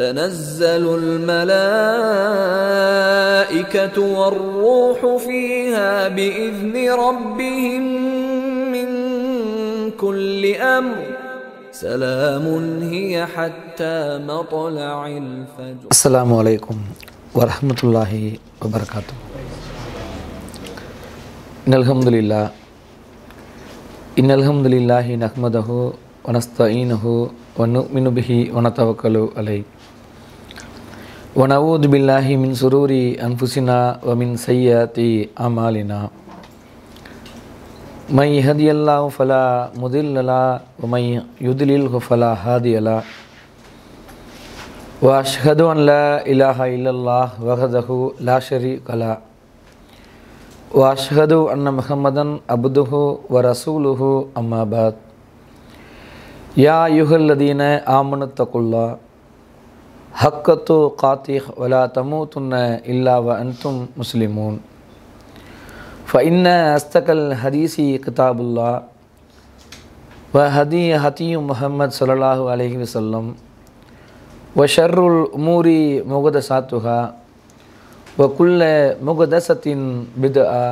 تنزل الملائكة والروح فيها بإذن ربهم من كل أمر. سلام هي حتى مطلع الفجر. السلام عليكم ورحمة الله وبركاته. إن الحمد لله إن الحمد لله نحمده ونستعينه ونؤمن به ونتوكل عليه. ونعوذ بالله من سرور أنفسنا ومن سيئات أعمالنا من يهدي الله فلا مضل له ومن يضلله فلا هادي له وأشهد أن لا إله إلا الله وحده لا شريك له وأشهد أن محمدا عبده ورسوله أما بعد يا أيها الذين آمنوا اتقوا الله حق تقاته ولا تموتن إلا وأنتم مسلمون. فإن أصدق الحديث كتاب الله وهدي هدي محمد صلى الله عليه وسلم وشر الأمور محدثاتها وكل محدثة بدعة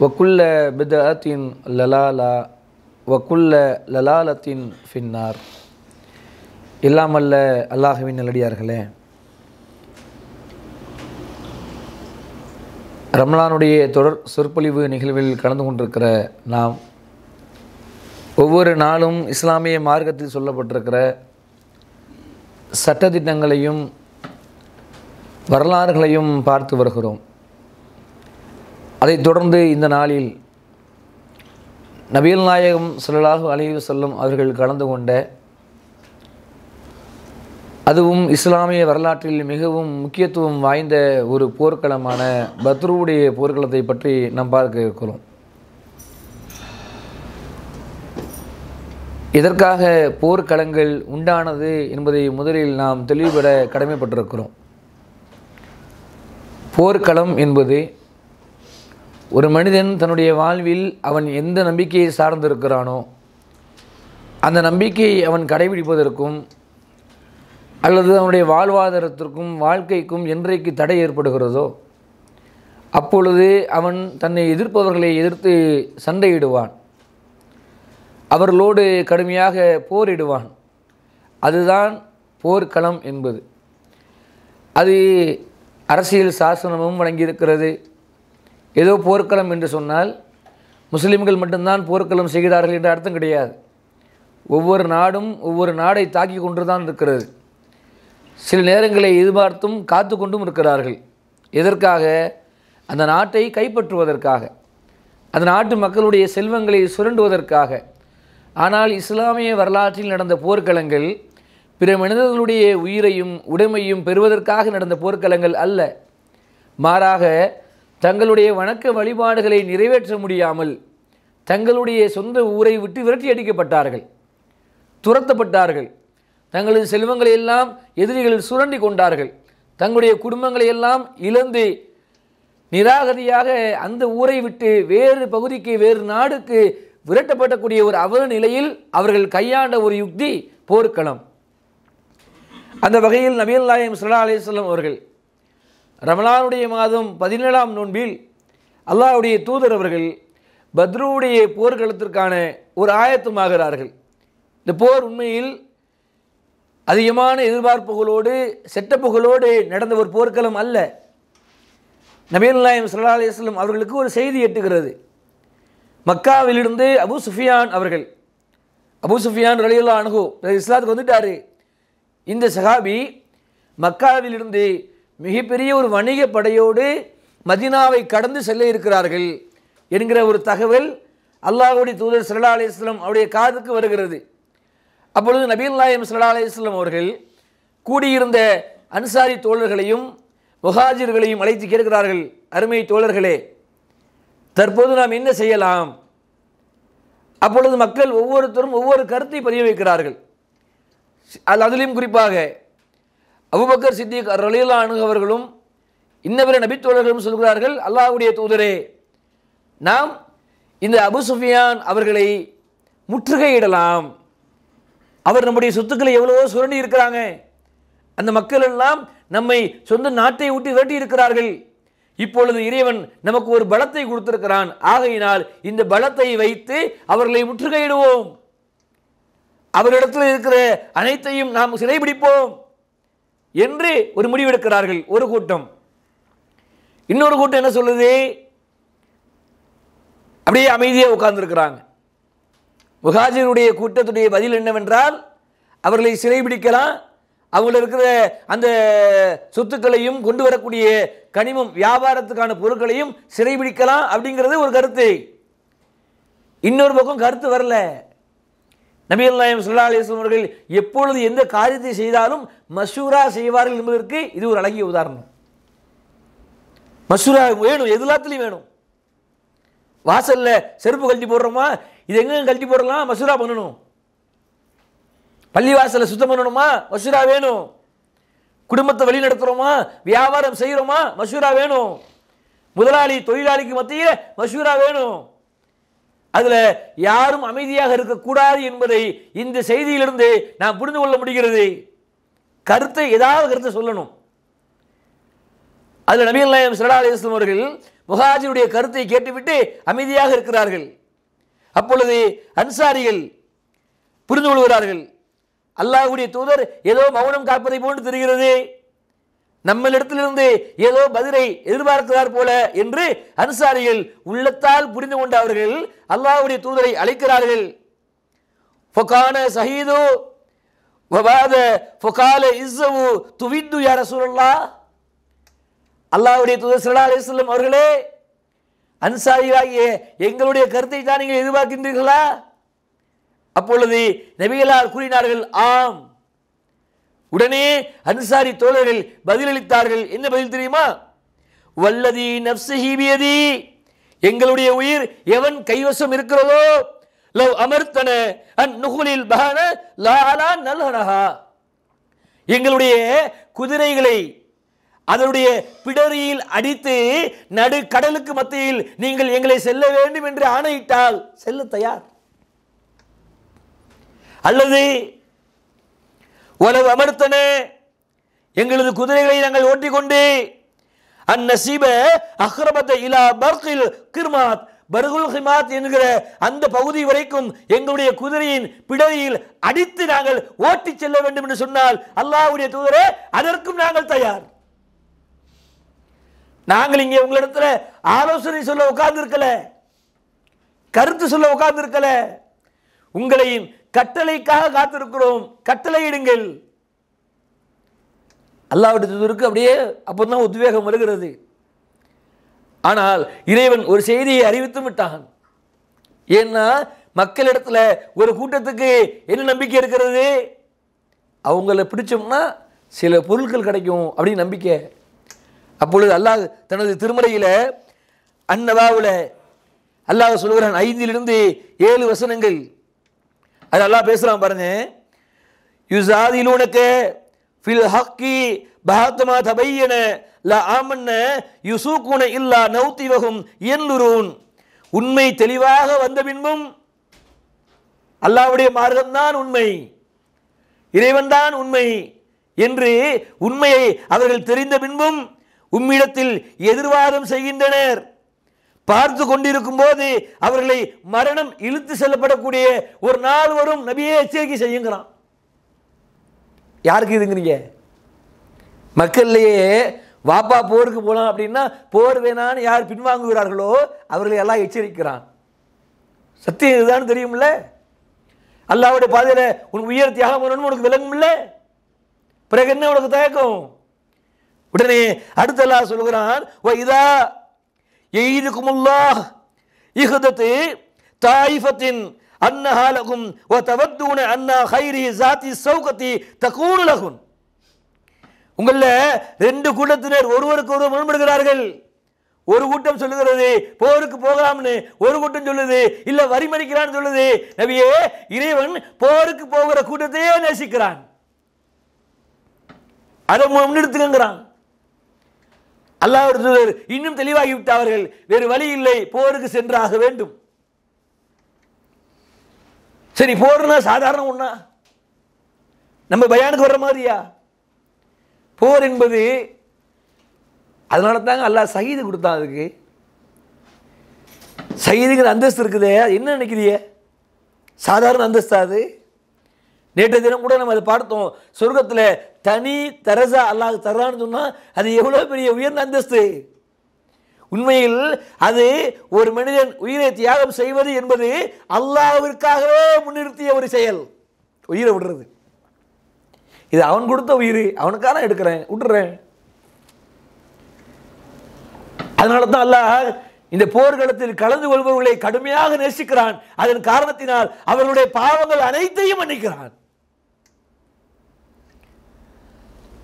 وكل بدعة للالة وكل للالة في النار. இல்லாமல்ல அல்லாஹுவின் நல்லடியார்களே ரம்லானுடைய தொடர் சொற்பொழிவு நிகழ்வில் கலந்து கொண்டிருக்கிற நாம் ஒவ்வொரு நாளும் இஸ்லாமிய மார்க்கத்தில் சொல்லப்பட்டிருக்கிற சட்டத்திட்டங்களையும் வரலாறுகளையும் பார்த்து வருகிறோம். அதைத் தொடர்ந்து இந்த நாளில் நபீல் நாயகம் ஸல்லல்லாஹு அலைஹி செல்லும் அவர்கள் கலந்து கொண்ட அதுவும் இஸ்லாமிய வரலாற்றில் மிகவும் முக்கியத்துவம் வாய்ந்த ஒரு போர்க்களமான பத்ருவுடைய போர்க்களத்தை பற்றி நாம் பார்க்க இருக்கிறோம். இதற்காக போர்க்களங்கள் உண்டானது என்பதை முதலில் நாம் தெளிவுபட கடமைப்பட்டிருக்கிறோம். போர்க்களம் என்பது ஒரு மனிதன் தன்னுடைய வாழ்வில் அவன் எந்த நம்பிக்கையை சார்ந்திருக்கிறானோ அந்த நம்பிக்கையை அவன் கடைபிடிப்பதற்கும் அல்லது அவனுடைய வாழ்வாதாரத்திற்கும் வாழ்க்கைக்கும் என்றைக்கு தடை ஏற்படுகிறதோ அப்பொழுது அவன் தன்னை எதிர்ப்பவர்களை எதிர்த்து சண்டையிடுவான். அவர்களோடு கடுமையாக போரிடுவான். அதுதான் போர்க்களம் என்பது. அது அரசியல் சாசனமும் வழங்கியிருக்கிறது. ஏதோ போர்க்களம் என்று சொன்னால் முஸ்லிம்கள் மட்டும்தான் போர்க்களம் செய்கிறார்கள் என்ற அர்த்தம் கிடையாது. ஒவ்வொரு நாடும் ஒவ்வொரு நாடை தாக்கி கொண்டு தான் இருக்கிறது. சில நேரங்களை எதிர்பார்த்தும் காத்து கொண்டும் இருக்கிறார்கள். எதற்காக? அந்த நாட்டை கைப்பற்றுவதற்காக. அந்த நாட்டு மக்களுடைய செல்வங்களை சுரண்டுவதற்காக. ஆனால் இஸ்லாமிய வரலாற்றில் நடந்த போர்க்களங்கள் பிற மனிதர்களுடைய உயிரையும் உடைமையும் பெறுவதற்காக நடந்த போர்க்களங்கள் அல்ல. மாறாக தங்களுடைய வணக்க வழிபாடுகளை நிறைவேற்ற முடியாமல் தங்களுடைய சொந்த ஊரை விட்டு விரட்டி அடிக்கப்பட்டார்கள். துரத்தப்பட்டார்கள். தங்களது செல்வங்களை எல்லாம் எதிரிகள் சுரண்டி கொண்டார்கள். தங்களுடைய குடும்பங்களை எல்லாம் இழந்து நிராகதியாக அந்த ஊரை விட்டு வேறு பகுதிக்கு வேறு நாடுக்கு விரட்டப்படக்கூடிய ஒரு அவல நிலையில் அவர்கள் கையாண்ட ஒரு யுக்தி போர்க்களம். அந்த வகையில் நபீல் நாயம் சுல்லா அலிஸ்லாம் அவர்கள் ரமலானுடைய மாதம் பதினேழாம் நோன்பில் அல்லாஹ்வுடைய தூதர் அவர்கள் பத்ருவுடைய போர்க்களத்திற்கான ஒரு ஆயத்தமாகிறார்கள் இந்த போர் உண்மையில் அதிகமான எதிர்பார்ப்புகளோடு செட்டப்புகளோடு நடந்த ஒரு போர்க்களம் அல்ல. நபீல் நாயம் சல்லா அலிஸ்லம் அவர்களுக்கு ஒரு செய்தி எட்டுகிறது. மக்காவிலிருந்து அபு சுஃபியான் அவர்கள் அபு சுஃபியான் ரலியுல்லா அணுகு இஸ்லாத்துக்கு வந்துட்டார். இந்த சஹாபி மக்காவிலிருந்து மிகப்பெரிய ஒரு வணிக படையோடு மதினாவை கடந்து செல்ல இருக்கிறார்கள் என்கிற ஒரு தகவல் அல்லாஹுடைய தூதர் சல்லா அலிஸ்லம் அவருடைய காதுக்கு வருகிறது. அப்பொழுது நபீல் நாயம் சல்லா அலிஸ்லாம் அவர்கள் கூடியிருந்த அன்சாரி தோழர்களையும் முஹாஜிர்களையும் அழைத்து கேட்கிறார்கள் அருமை தோழர்களே தற்போது நாம் என்ன செய்யலாம்? அப்பொழுது மக்கள் ஒவ்வொருத்தரும் ஒவ்வொரு கருத்தை பதிய வைக்கிறார்கள். அது அதிலையும் குறிப்பாக அபுபக்கர் சித்திக் ரலீலா அணுகவர்களும் இன்னபிற நபித்தோழர்களும் சொல்கிறார்கள் அல்லாஹுடைய தூதரே நாம் இந்த அபு சுஃபியான் அவர்களை முற்றுகையிடலாம். அவர் நம்முடைய சொத்துக்களை எவ்வளவோ சுரண்டி இருக்கிறாங்க. அந்த மக்கள் எல்லாம் நம்மை சொந்த நாட்டை விட்டு விரட்டி இருக்கிறார்கள். இப்பொழுது இறைவன் நமக்கு ஒரு பலத்தை கொடுத்திருக்கிறான். ஆகையினால் இந்த பலத்தை வைத்து அவர்களை முற்றுகையிடுவோம். அவரிடத்தில் இருக்கிற அனைத்தையும் நாம் சிறைபிடிப்போம் என்று ஒரு முடிவெடுக்கிறார்கள் ஒரு கூட்டம். இன்னொரு கூட்டம் என்ன சொல்லுது? அப்படியே அமைதியாக உட்கார்ந்துருக்கிறாங்க. முகாஜினுடைய கூட்டத்துடைய பதில் என்னவென்றால் அவர்களை சிறைபிடிக்கலாம் அவங்கள இருக்கிற அந்த சொத்துக்களையும் கொண்டு வரக்கூடிய கனிமம் வியாபாரத்துக்கான பொருட்களையும் சிறைபிடிக்கலாம் அப்படிங்கிறது ஒரு கருத்து. இன்னொரு பக்கம் கருத்து வரல. நபிகள் நாயம் சுல்லா அலிஸ்லாம் அவர்கள் எப்பொழுது எந்த காரியத்தை செய்தாலும் மசூரா செய்வார்கள் என்பதற்கு இது ஒரு அழகிய உதாரணம். மசூரா வேணும் எல்லாத்துலேயும் வேணும். வாசல்ல செருப்பு கழட்டி போடுறோமா? இது எங்க கழட்டி போடலாம் மசூரா பண்ணணும். பள்ளிவாசலை சுத்தம் பண்ணணுமா? மசூரா வேணும். குடும்பத்தை வழி நடத்துகிறோமா வியாபாரம் செய்கிறோமா மசூரா வேணும். முதலாளி தொழிலாளிக்கு மத்தியில் மசூரா வேணும். அதில் யாரும் அமைதியாக இருக்கக்கூடாது என்பதை இந்த செய்தியிலிருந்து நான் புரிந்து கொள்ள முடிகிறது. கருத்தை ஏதாவது கருத்தை சொல்லணும். அதில் நபீல் நாயம் சல்லா அலிஸ்லாம் அவர்கள் முகாஜினுடைய கருத்தை கேட்டுவிட்டு அமைதியாக இருக்கிறார்கள். அப்பொழுது அன்சாரிகள் புரிந்து கொள்கிறார்கள். அல்லாஹ்வுடைய தூதர் ஏதோ மௌனம் காப்பதை போன்று தெரிகிறது. நம்மளிடத்திலிருந்து ஏதோ பதிலை எதிர்பார்க்கிறார் போல என்று அன்சாரிகள் உள்ளத்தால் புரிந்து கொண்ட அவர்கள் அல்லாஹ்வுடைய தூதரை அழைக்கிறார்கள். ஃபொகான சஹீது வபாத ஃபொகால இஸ்ஸவு துவித்து யா ரசூலல்லாஹ். தூதர் ஸல்லல்லாஹு அலிஸ்லம் அவர்களே அன்சாரியாகிய எங்களுடைய கருத்தை தான் நீங்கள் எதிர்பார்க்கின்றீர்களா? அப்பொழுது நபிகளார் கூறினார்கள் ஆம். உடனே அன்சாரி தோழர்கள் பதிலளித்தார்கள் என்ன பதில் தெரியுமா? வல்லதி நப்சிஹி எங்களுடைய உயிர் எவன் கைவசம் இருக்கிறதோ லவ் அமர்த்தன அன் நுகுலில் பகன லாலா நல்ஹனஹா. எங்களுடைய குதிரைகளை அதனுடைய பிடரியில் அடித்து நடு கடலுக்கு மத்தியில் நீங்கள் எங்களை செல்ல வேண்டும் என்று ஆணையிட்டால் செல்ல தயார். அல்லது உனது அமர்த்தன எங்களது குதிரைகளை நாங்கள் ஓட்டிக்கொண்டு அந்நசீப அஹ்ரபத்த இலா பர்கில் கிர்மாத் பர்குல் ஹிமாத் என்கிற அந்த பகுதி வரைக்கும் எங்களுடைய குதிரையின் பிடரியில் அடித்து நாங்கள் ஓட்டிச் செல்ல வேண்டும் என்று சொன்னால் அல்லாஹ்வுடைய தூதரே அதற்கும் நாங்கள் தயார். நாங்கள் இங்கே உங்களிடத்துல ஆலோசனை சொல்ல உட்கார்ந்து இருக்கல கருத்து சொல்ல உட்கார்ந்து இருக்கல உங்களையும் கட்டளைக்காக காத்திருக்கிறோம். கட்டளையிடுங்கள் அல்லாவுடைய தூதருக்கு அப்படியே அப்போதான் உத்வேகம் வருகிறது. ஆனால் இறைவன் ஒரு செய்தியை அறிவித்து விட்டான். ஏன்னா மக்களிடத்துல ஒரு கூட்டத்துக்கு என்ன நம்பிக்கை இருக்கிறது? அவங்கள பிடிச்சோம்னா சில பொருட்கள் கிடைக்கும் அப்படின்னு நம்பிக்கை. அப்பொழுது அல்லாஹ் தனது திருமறையில் அன்னதாவில் அல்லாஹ் சொல்கிறான் ஐந்திலிருந்து ஏழு வசனங்கள். அது அல்லாஹ் பேசுகிறான் பாருங்க. யுசாதிலூனக்க ஃபில் ஹக்கி பஹாத்தமா தபையன ல ஆமன்ன யுசூக்குன இல்லா நௌத்திவகும் இயல்லுரூன் உண்மை தெளிவாக வந்த பின்பும் அல்லாவுடைய மார்க்கம்தான் உண்மை. இறைவன்தான் உண்மை என்று உண்மையை அவர்கள் தெரிந்த பின்பும் உம்மிடத்தில் எதிர்வாதம் செய்கின்றனர். பார்த்து கொண்டிருக்கும் போது அவர்களை மரணம் இழுத்து செல்லப்படக்கூடிய ஒரு நாள் வரும் நபியே எச்சரிக்கை செய்யுங்கிறான் யாருக்கு இதுங்கிறீங்க? மக்கள்லேயே வாப்பா போருக்கு போகலாம் அப்படின்னா போர் வேணான்னு யார் பின்வாங்குகிறார்களோ அவர்களை எல்லாம் எச்சரிக்கிறான். சத்தியம் இதுதான் தெரியும்ல அல்லாவுடைய பாதையில் உன் உயர் தியாகம் பண்ணணும்னு உனக்கு விளங்கும்ல? பிறகு என்ன உனக்கு தயக்கம்? உடனே அடுத்த சொல்கிறான் இதா எய்துக்குமுல்லாஹ் இஹ்தத்து தாயிஃபத்தின் அன்னஹாலகும் ஓ தவத்தூன அன்னா ஹைரி ஜாத்தி சௌகத்தி தகூனு லகுன் உங்கள ரெண்டு கூட்டத்தினர் ஒருவருக்கு ஒருவர் முரண்படுகிறார்கள். ஒரு கூட்டம் சொல்லுகிறது போருக்கு போகலாம்னு. ஒரு கூட்டம் சொல்லுது இல்லை வரி மறிக்கிறான்னு சொல்லுது. நபியே இறைவன் போருக்கு போகிற கூட்டத்தையே நேசிக்கிறான். அதை முன்னெடுத்துக்கங்கிறான். அல்லாஹ் தூதர் இன்னும் தெளிவாகிவிட்டார்கள். வேறு வழி இல்லை. போருக்கு சென்றாக வேண்டும். சரி போர்னா சாதாரண ஒண்ணா? நம்ம பயானுக்கு வர்ற மாதிரியா? போர் என்பது அதனால தாங்க அல்லாஹ் சகிது கொடுத்தான் அதுக்கு. சகிதுங்கிற அந்தஸ்து இருக்குதே. அது என்ன நினைக்கிறிய? சாதாரண அந்தஸ்தா அது? நேற்று தினம் கூட நம்ம அதை பார்த்தோம். சொர்க்கத்தில் தனி தரசா அல்லாஹ் தரான்னு சொன்னால் அது எவ்வளோ பெரிய உயர்ந்த அந்தஸ்து? உண்மையில் அது ஒரு மனிதன் உயிரை தியாகம் செய்வது என்பது அல்லாவிற்காகவே முன்னிறுத்திய ஒரு செயல். உயிரை விடுறது. இது அவன் கொடுத்த உயிர் அவனுக்காக நான் எடுக்கிறேன் விட்டுறேன். அதனால தான் அல்லாஹ் இந்த போர்க்களத்தில் கலந்து கொள்பவர்களை கடுமையாக நேசிக்கிறான். அதன் காரணத்தினால் அவர்களுடைய பாவங்கள் அனைத்தையும் மன்னிக்கிறான்.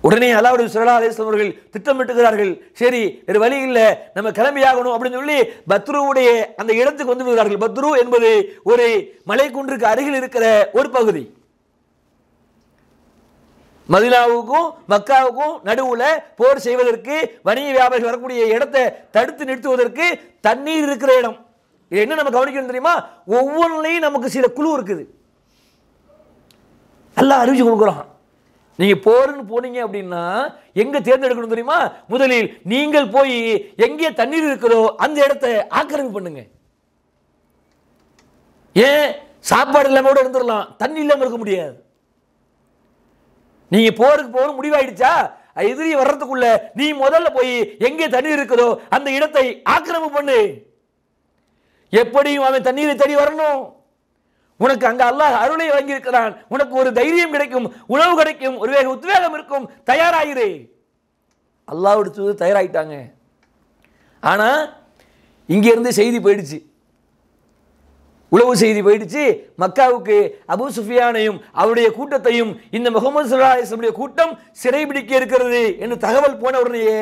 உடனே அல்லாவுடைய சுரலா அலிஸ்லாம் அவர்கள் திட்டமிட்டுகிறார்கள். சரி வேறு வழி இல்லை நம்ம கிளம்பியாகணும் அப்படின்னு சொல்லி பத்ருவுடைய அந்த இடத்துக்கு வந்து விடுகிறார்கள். பத்ரு என்பது ஒரு மலைக்குன்றுக்கு அருகில் இருக்கிற ஒரு பகுதி. மதினாவுக்கும் மக்காவுக்கும் நடுவில் போர் செய்வதற்கு வணிக வியாபாரிகள் வரக்கூடிய இடத்தை தடுத்து நிறுத்துவதற்கு தண்ணீர் இருக்கிற இடம். இது என்ன நம்ம கவனிக்கணும் தெரியுமா? ஒவ்வொன்றிலையும் நமக்கு சில குழு இருக்குது. நல்லா அறிவிச்சு கொடுக்குறோம் நீங்கள் போருன்னு போனீங்க அப்படின்னா எங்கே தேர்ந்தெடுக்கணும் தெரியுமா? முதலில் நீங்கள் போய் எங்கே தண்ணீர் இருக்கிறதோ அந்த இடத்த ஆக்கிரமிப்பு பண்ணுங்க. ஏன்? சாப்பாடு இல்லாமல் கூட இருந்துடலாம் தண்ணி இல்லாமல் இருக்க முடியாது. நீங்கள் போருக்கு போகணும் முடிவாயிடுச்சா? எதிரி வர்றதுக்குள்ள நீ முதல்ல போய் எங்கே தண்ணீர் இருக்குதோ அந்த இடத்தை ஆக்கிரமிப்பு பண்ணு. எப்படியும் அவன் தண்ணீரை தேடி வரணும். உனக்கு அங்க அல்லாஹ் அருளை வழங்கியிருக்கிறான். உனக்கு ஒரு தைரியம் கிடைக்கும் உணவு கிடைக்கும் ஒரு வேக உத்வேகம் இருக்கும். தயாராயிரு. அல்லாவோட தூதர் தயாராகிட்டாங்க ஆனால் இங்கேருந்து செய்தி போயிடுச்சு. உளவு செய்தி போயிடுச்சு. மக்காவுக்கு அபு சுஃபியானையும் அவருடைய கூட்டத்தையும் இந்த முகமது சல்லா அலிஸ்லமுடைய கூட்டம் சிறைபிடிக்க இருக்கிறது என்று தகவல் போன உடனேயே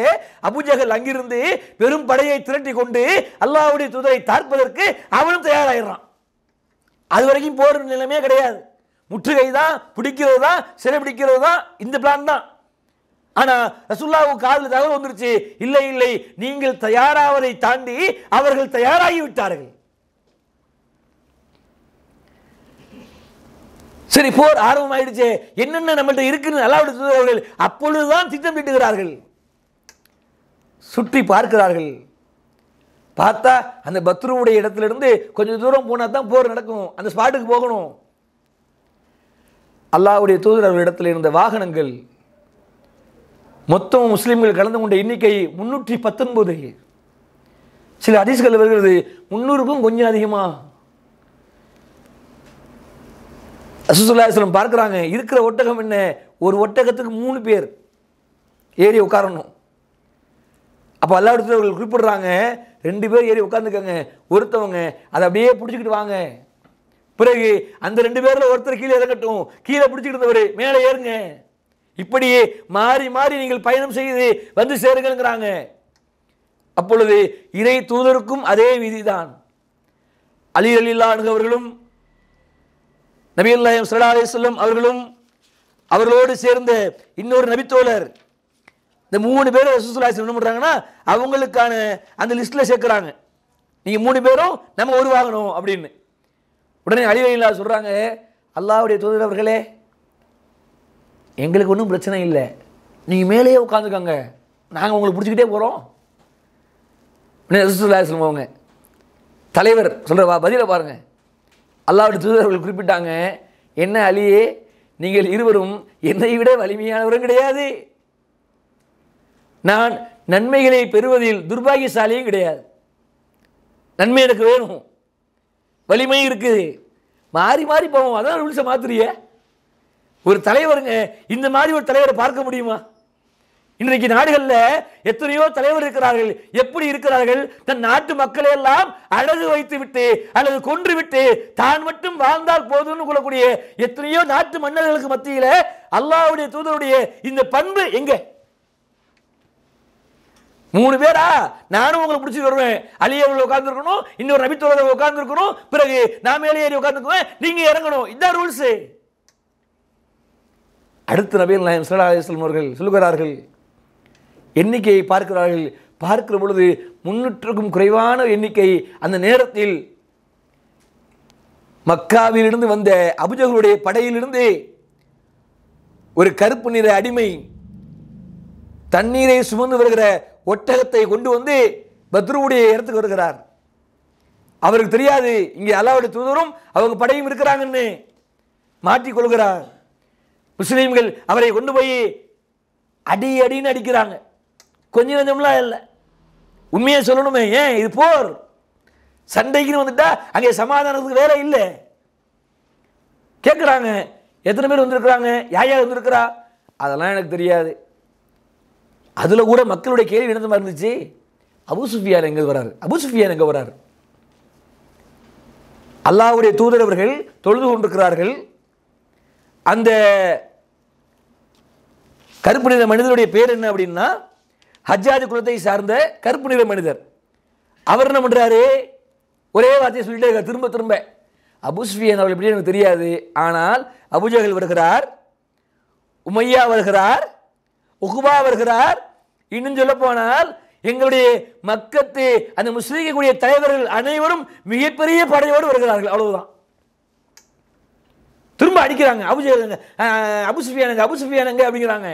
அபுஜகல் அங்கிருந்து பெரும் படையை திரட்டி கொண்டு அல்லாவுடைய துதரை தார்ப்பதற்கு அவனும் தயாராகிறான் அது வரைக்கும் போர் நிலைமையே கிடையாது. முற்றுகை தான் பிடிக்கிறது தான் சிறைபிடிக்கிறது தான் இந்த பிளான் தான். ஆனால் ரசுல்லாவுக்கு காதில் தகவல் வந்துருச்சு. இல்லை இல்லை நீங்கள் தயாராவதை தாண்டி அவர்கள் தயாராகி விட்டார்கள் சரி போர் ஆர்வம் ஆயிடுச்சு என்னென்ன நம்மள்கிட்ட இருக்குன்னு நல்லா தூதர்கள் அப்பொழுதுதான் திட்டம் திட்டுகிறார்கள். சுற்றி பார்க்கிறார்கள். பார்த்தா அந்த பத்ருவுடைய இடத்துல இருந்து கொஞ்சம் தூரம் போனால் தான் போர் நடக்கும். அந்த ஸ்பாட்டுக்கு போகணும். அல்லாஹ்வுடைய தூதர் இடத்தில் இருந்த வாகனங்கள் மொத்தம் முஸ்லீம்கள் கலந்து கொண்ட எண்ணிக்கை முன்னூற்றி பத்தொன்பது சில அதிசுகள் வருகிறது முன்னூறுக்கும் கொஞ்சம் அதிகமாக அசுசுல்லாஸ்லம் பார்க்குறாங்க இருக்கிற ஒட்டகம் என்ன? ஒரு ஒட்டகத்துக்கு மூணு பேர் ஏறி உட்காரணும். அப்போ அல்லாவிடத்தில் குறிப்பிடுறாங்க. ரெண்டு பேர் ஏறி உட்காந்துக்கங்க ஒருத்தவங்க அதை அப்படியே பிடிச்சிக்கிட்டு வாங்க. பிறகு அந்த ரெண்டு பேரில் ஒருத்தர் கீழே இறங்கட்டும். கீழே பிடிச்சிக்கிட்டு இருந்தவர் மேலே ஏறுங்க. இப்படியே மாறி மாறி நீங்கள் பயணம் செய்து வந்து சேருங்கிறாங்க அப்பொழுது இறை தூதருக்கும் அதே விதிதான். அலி அலில்லா அவர்களும் நபி அல்லாயம் சல்லா அவர்களும் அவர்களோடு சேர்ந்த இன்னொரு நபித்தோழர் இந்த மூணு பேரும் ரசூசுல்லாஸ் என்ன பண்ணுறாங்கன்னா அவங்களுக்கான அந்த லிஸ்ட்டில் சேர்க்குறாங்க. நீங்கள் மூணு பேரும் நம்ம உருவாகணும் அப்படின்னு. உடனே அழிவையில்லா சொல்கிறாங்க அல்லாவுடைய தூதர் அவர்களே எங்களுக்கு ஒன்றும் பிரச்சனை இல்லை. நீங்கள் மேலேயே உட்காந்துக்கோங்க நாங்கள் உங்களை பிடிச்சிக்கிட்டே போகிறோம் உடனே ரசூசுல்லாஸ்லம் தலைவர் சொல்கிற பதிலை பாருங்கள் அல்லாவுடைய தூதர்கள் குறிப்பிட்டாங்க என்ன அழியே நீங்கள் இருவரும் என்னை விட வலிமையானவரும் கிடையாது. நான் நன்மைகளை பெறுவதில் துர்பாகியசாலியும் கிடையாது. நன்மை எனக்கு வேணும். வலிமை இருக்குது மாறி மாறி போவோம். அதான் ரூல்ஸை மாத்துறிய ஒரு தலைவருங்க இந்த மாதிரி ஒரு தலைவரை பார்க்க முடியுமா? இன்றைக்கு நாடுகளில் எத்தனையோ தலைவர் இருக்கிறார்கள். எப்படி இருக்கிறார்கள்? தன் நாட்டு மக்களை எல்லாம் அழகு வைத்து விட்டு அல்லது கொன்று விட்டு தான் மட்டும் வாழ்ந்தால் போதும்னு கொள்ளக்கூடிய எத்தனையோ நாட்டு மன்னர்களுக்கு மத்தியில் அல்லாவுடைய தூதருடைய இந்த பண்பு எங்கே? மூணு பேரா? நானும் உங்களை பிடிச்சி வருவேன். அலி அவர்கள் உட்காந்துருக்கணும் இன்னொரு நபித்தோழர் உட்காந்துருக்கணும் பிறகு நான் மேலே ஏறி உட்காந்துக்குவேன் நீங்க இறங்கணும். இதுதான் ரூல்ஸ் அடுத்து நபிகள் நாயம் சல்லா அலிஸ்லாம் அவர்கள் சொல்லுகிறார்கள் எண்ணிக்கையை பார்க்கிறார்கள். பார்க்கிற பொழுது முன்னூற்றுக்கும் குறைவான எண்ணிக்கை அந்த நேரத்தில் மக்காவிலிருந்து வந்த அபுஜகளுடைய படையிலிருந்து ஒரு கருப்பு நிற அடிமை தண்ணீரை சுமந்து வருகிற ஒட்டகத்தை கொண்டு வந்து பத்ருவுடைய இடத்துக்கு வருகிறார். அவருக்கு தெரியாது இங்கே அல்லாவுடைய தூதரும் அவங்க படையும் இருக்கிறாங்கன்னு மாற்றிக்கொள்கிறார் முஸ்லீம்கள் அவரை கொண்டு போய் அடி அடின்னு அடிக்கிறாங்க. கொஞ்சம் கொஞ்சம்லாம் இல்லை. உண்மையை சொல்லணுமே ஏன்? இது போர். சண்டைக்குன்னு வந்துட்டா அங்கே சமாதானத்துக்கு வேலை இல்லை. கேட்குறாங்க எத்தனை பேர் வந்திருக்கிறாங்க? யா யார் வந்திருக்கிறா? அதெல்லாம் எனக்கு தெரியாது. அதில் கூட மக்களுடைய கேள்வி என்னது இருந்துச்சு? அபுசுஃபியார் எங்கே வராரு? அபுசுஃபியார் எங்கே வராரு? அல்லாஹ்வுடைய தூதரவர்கள் தொழுது கொண்டிருக்கிறார்கள். அந்த கருப்பு நிற மனிதனுடைய பேர் என்ன அப்படின்னா ஹஜ்ஜாஜ் குலத்தை சார்ந்த கருப்பு நிற மனிதர். அவர் என்ன பண்ணுறாரு ஒரே வார்த்தையை சொல்லிட்டே இருக்கார். திரும்ப திரும்ப. அபுஸ்ஃபியன் அவள் எப்படி எனக்கு தெரியாது. ஆனால் அபுஜகல் வருகிறார் உமையா வருகிறார் உகுபா வருகிறார். இன்னும் சொல்ல போனால் எங்களுடைய மக்கத்து அந்த முஸ்லீம்களுடைய தலைவர்கள் அனைவரும் மிகப்பெரிய படையோடு வருகிறார்கள். அவ்வளவுதான். திரும்ப அடிக்கிறாங்க. அபுஜகலுங்க அபுசுஃபியானுங்க அபுசுஃபியானுங்க அப்படிங்கிறாங்க.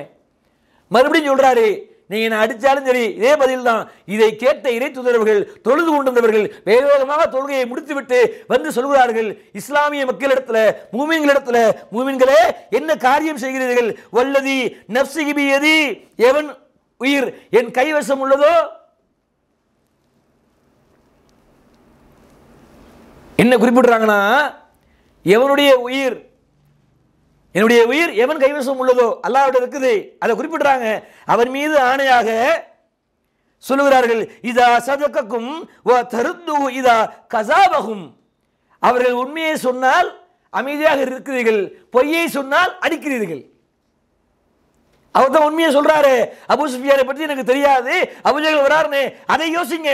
மறுபடியும் சொல்கிறாரு நீங்கள் என்ன அடித்தாலும் சரி இதே பதில் தான் இதை கேட்ட இறை தூதரவர்கள் தொழுது கொண்டிருந்தவர்கள் வேகமாக தொழுகையை முடித்துவிட்டு வந்து சொல்கிறார்கள். இஸ்லாமிய மக்களிடத்தில் மூமின்களிடத்தில் மூமின்களே என்ன காரியம் செய்கிறீர்கள்? வல்லதி நப்சிகிபியதி எவன் உயிர் என் கைவசம் உள்ளதோ? என்ன குறிப்பிடுறாங்கன்னா எவனுடைய உயிர் என்னுடைய உயிர் எவன் கைவசம் உள்ளதோ அல்லாவிட இருக்குது. அதை குறிப்பிடுறாங்க. அவன் மீது ஆணையாக சொல்லுகிறார்கள் இதா சதக்கக்கும் தருத்து இதா கசாபகும். அவர்கள் உண்மையை சொன்னால் அமைதியாக இருக்கிறீர்கள். பொய்யை சொன்னால் அடிக்கிறீர்கள். அவர் தான் உண்மையை சொல்றாரு. அபு சுஃபியாரை பற்றி எனக்கு தெரியாது. அபுஜகல் வராருன்னு அதை யோசிங்க.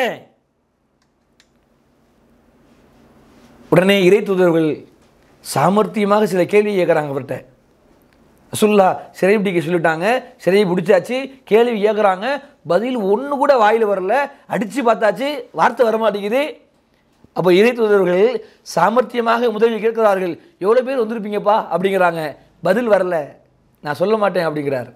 உடனே இறை தூதர்கள் சாமர்த்தியமாக சில கேள்வி கேட்குறாங்க அவர்கிட்ட. ரசுல்லா சிறை பிடிக்க சொல்லிட்டாங்க சிறையை பிடிச்சாச்சு கேள்வி கேட்குறாங்க பதில் ஒன்று கூட வாயில் வரல அடித்து பார்த்தாச்சு வார்த்தை வர மாட்டேங்குது அப்போ இறை தூதர்கள் சாமர்த்தியமாக முதலில் கேட்கிறார்கள் எவ்வளோ பேர் வந்திருப்பீங்கப்பா? அப்படிங்கிறாங்க. பதில் வரல. நான் சொல்ல மாட்டேன் அப்படிங்கிறார்.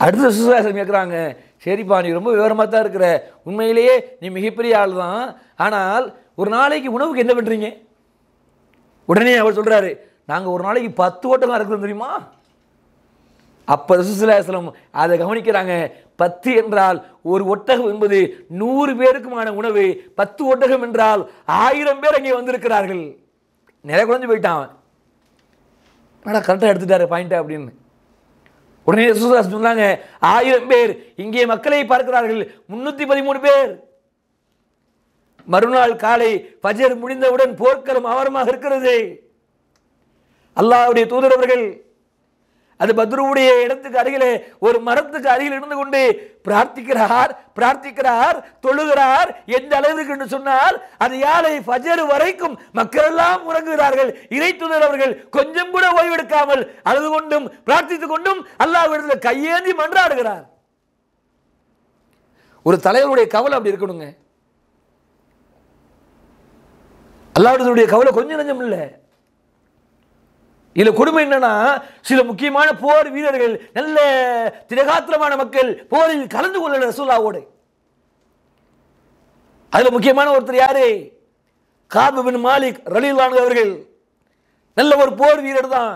அடுத்த சுசுவாசம் கேட்குறாங்க சரிப்பா நீ ரொம்ப விவரமாக தான் இருக்கிற. உண்மையிலேயே நீ மிகப்பெரிய ஆள் தான் ஆனால் ஒரு நாளைக்கு உணவுக்கு என்ன பண்ணுறீங்க உடனே அவர் சொல்கிறாரு நாங்கள் ஒரு நாளைக்கு பத்து ஓட்டம்லாம் இருக்கிறோம் தெரியுமா? அப்போ ரசூசுல்லாஸ்லம் அதை கவனிக்கிறாங்க. பத்து என்றால் ஒரு ஒட்டகம் என்பது நூறு பேருக்குமான உணவு பத்து ஒட்டகம் என்றால் ஆயிரம் பேர் அங்கே வந்திருக்கிறார்கள். நிறைய குறைஞ்சு போயிட்டான் ஆனால் கரெக்டாக எடுத்துட்டாரு பாயிண்ட்டை அப்படின்னு. உடனே ரசூலுல்லாஹ் சொன்னாங்க ஆயிரம் பேர் இங்கே மக்களை பார்க்கிறார்கள் முன்னூற்றி பதிமூணு பேர். மறுநாள் காலை பஜர் முடிந்தவுடன் போர்க்களம் அவரமாக இருக்கிறது. அல்லாவுடைய தூதரவர்கள் அது பத்ருவுடைய இடத்துக்கு அருகிலே ஒரு மரத்துக்கு அருகில் இருந்து கொண்டு பிரார்த்திக்கிறார் பிரார்த்திக்கிறார் தொழுகிறார் எந்த அளவிற்கு என்று சொன்னால் அது யாழை ஃபஜர் வரைக்கும் மக்கள் எல்லாம் உறங்குகிறார்கள். இறை அவர்கள் கொஞ்சம் கூட ஓய்வெடுக்காமல் அழுது கொண்டும் பிரார்த்தித்துக் கொண்டும் அல்லாவிடத்தில் கையேந்தி மன்றாடுகிறார். ஒரு தலைவருடைய கவலை அப்படி இருக்கணுங்க. அல்லாஹ்வுடைய கவலை கொஞ்சம் நஞ்சம் இல்லை. இதில் கொடுமை என்னன்னா சில முக்கியமான போர் வீரர்கள் நல்ல திரகாத்திரமான மக்கள் போரில் கலந்து கொள்ள ரசூல்லாவோடு அதுல முக்கியமான ஒருத்தர் யாரு? காபின் மாலிக் ரலீலானு அவர்கள். நல்ல ஒரு போர் வீரர் தான்.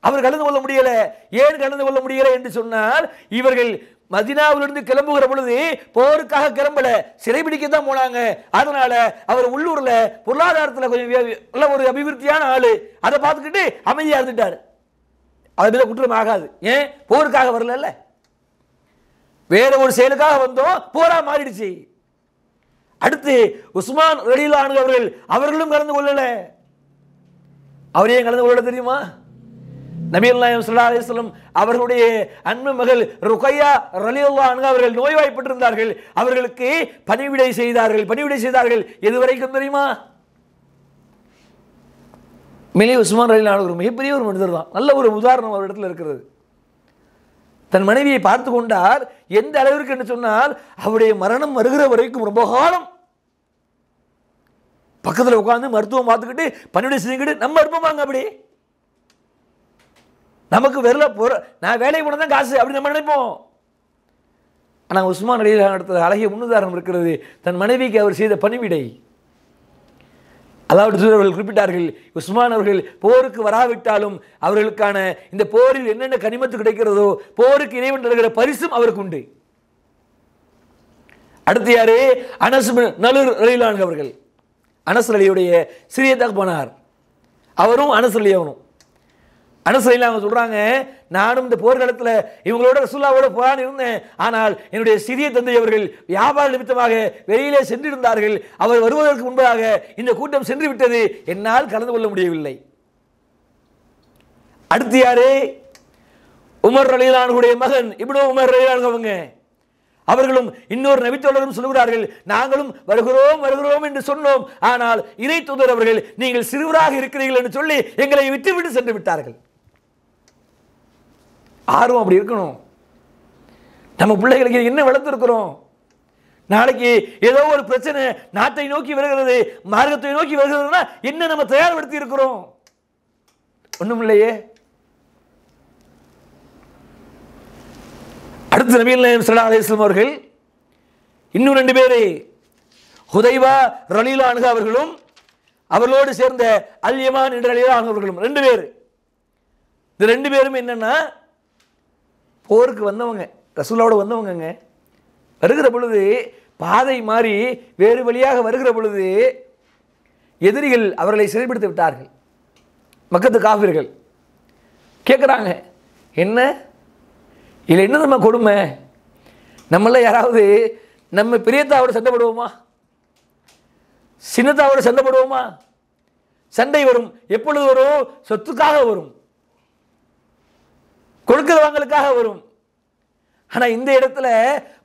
அவர் கலந்து கொள்ள முடியல. ஏன் கலந்து கொள்ள முடியல என்று சொன்னால் இவர்கள் மதினாவிலிருந்து கிளம்புகிற பொழுது போருக்காக கிளம்பல. சிறைபிடிக்க தான் போனாங்க. அதனால அவர் உள்ளூரில் பொருளாதாரத்தில் கொஞ்சம் நல்ல ஒரு அபிவிருத்தியான ஆள். அதை பார்த்துக்கிட்டு அமைதியாக இருந்துட்டார். அது மேலே குற்றம் ஆகாது. ஏன்? போருக்காக வரல வேற ஒரு செயலுக்காக வந்தோம். போரா மாறிடுச்சு. அடுத்து உஸ்மான் ரலீலானு அவர்கள் அவர்களும் கலந்து கொள்ளல. அவர் ஏன் கலந்து கொள்ளல தெரியுமா? நபிகள் நாயம் ஸல்லல்லாஹு அவர்களுடைய அன்பு மகள் ருகையா ரலியுல்லா அன்ஹா அவர்கள் நோய்வாய்ப்பட்டிருந்தார்கள். அவர்களுக்கு பணிவிடை செய்தார்கள். பணிவிடை செய்தார்கள். எது வரைக்கும் தெரியுமா? மிலி உஸ்மான் ரலியல்லாஹு ஒரு மிகப்பெரிய ஒரு மனிதர் தான். நல்ல ஒரு உதாரணம் அவர் இடத்துல இருக்கிறது. தன் மனைவியை பார்த்து கொண்டார். எந்த அளவிற்கு என்று சொன்னால் அவருடைய மரணம் வருகிற வரைக்கும் ரொம்ப காலம். பக்கத்தில் உட்காந்து மருத்துவம் பார்த்துக்கிட்டு பணிவிடை செஞ்சுக்கிட்டு நம்ம இருப்போமாங்க அப்படி நமக்கு வெறுல பொற நான் வேலைக்கு போனால் தான் காசு அப்படி நம்ம நினைப்போம். ஆனால் உஸ்மான் அலி இடத்துல அழகிய முன்னுதாரணம் இருக்கிறது தன் மனைவிக்கு அவர் செய்த பணிவிடை. அதாவது அவர்கள் குறிப்பிட்டார்கள் உஸ்மான் அவர்கள் போருக்கு வராவிட்டாலும் அவர்களுக்கான இந்த போரில் என்னென்ன கனிமத்து கிடைக்கிறதோ போருக்கு இறைவன் தருகிற பரிசும் அவருக்கு உண்டு. அடுத்து யாரு? அனஸ் நலூர் நலுர் அவர்கள். அனஸ் அலியுடைய சிறிய தகப்பனார். அவரும் அனஸ் அலி அவரும் அனஸ் அவங்க சொல்கிறாங்க நானும் இந்த போர்க்களத்தில் இவங்களோட ரசூல்லாவோட போரான் இருந்தேன். ஆனால் என்னுடைய சிறிய தந்தை அவர்கள் வியாபார நிமித்தமாக வெளியிலே சென்றிருந்தார்கள். அவர் வருவதற்கு முன்பதாக இந்த கூட்டம் சென்று விட்டது. என்னால் கலந்து கொள்ள முடியவில்லை. அடுத்து யாரே? உமர் ரலிலானுடைய மகன் இப்படி உமர் ரலிலான் அவங்க. அவர்களும் இன்னொரு நபித்தோழரும் சொல்கிறார்கள் நாங்களும் வருகிறோம் வருகிறோம் என்று சொன்னோம். ஆனால் இறை தூதர் அவர்கள் நீங்கள் சிறுவராக இருக்கிறீர்கள் என்று சொல்லி எங்களை விட்டுவிட்டு சென்று விட்டார்கள். ஆர்வம் அப்படி இருக்கணும். நம்ம பிள்ளைகளுக்கு என்ன வளர்த்துருக்குறோம்? நாளைக்கு ஏதோ ஒரு பிரச்சனை நாட்டை நோக்கி வருகிறது மார்க்கத்தை நோக்கி வருகிறதுனா என்ன நம்ம தயார்படுத்தி இருக்கிறோம்? ஒன்றும் இல்லையே. அடுத்து நபீல் நாயம் சல்லா அலிஸ்லாம் அவர்கள் இன்னும் ரெண்டு பேரை ஹுதைவா ரலீலா அணுக அவர்களும் அவர்களோடு சேர்ந்த அல்யமான் என்ற அலிலா அவர்களும் ரெண்டு பேர். இந்த ரெண்டு பேரும் என்னென்னா போருக்கு வந்தவங்க ரசூலாவோட வந்தவங்கங்க வருகிற பொழுது பாதை மாறி வேறு வழியாக வருகிற பொழுது எதிரிகள் அவர்களை சிறைப்படுத்தி விட்டார்கள். மக்கத்து காவிர்கள் கேட்குறாங்க என்ன? இதில் என்ன நம்ம கொடுமை? நம்மள யாராவது நம்ம பெரியத்தாவோட சண்டை போடுவோமா? சின்னத்தாவோட சண்டை போடுவோமா? சண்டை வரும் எப்பொழுது வரும்? சொத்துக்காக வரும். கொடுக்கிறவங்களுக்காக வரும். ஆனா இந்த இடத்துல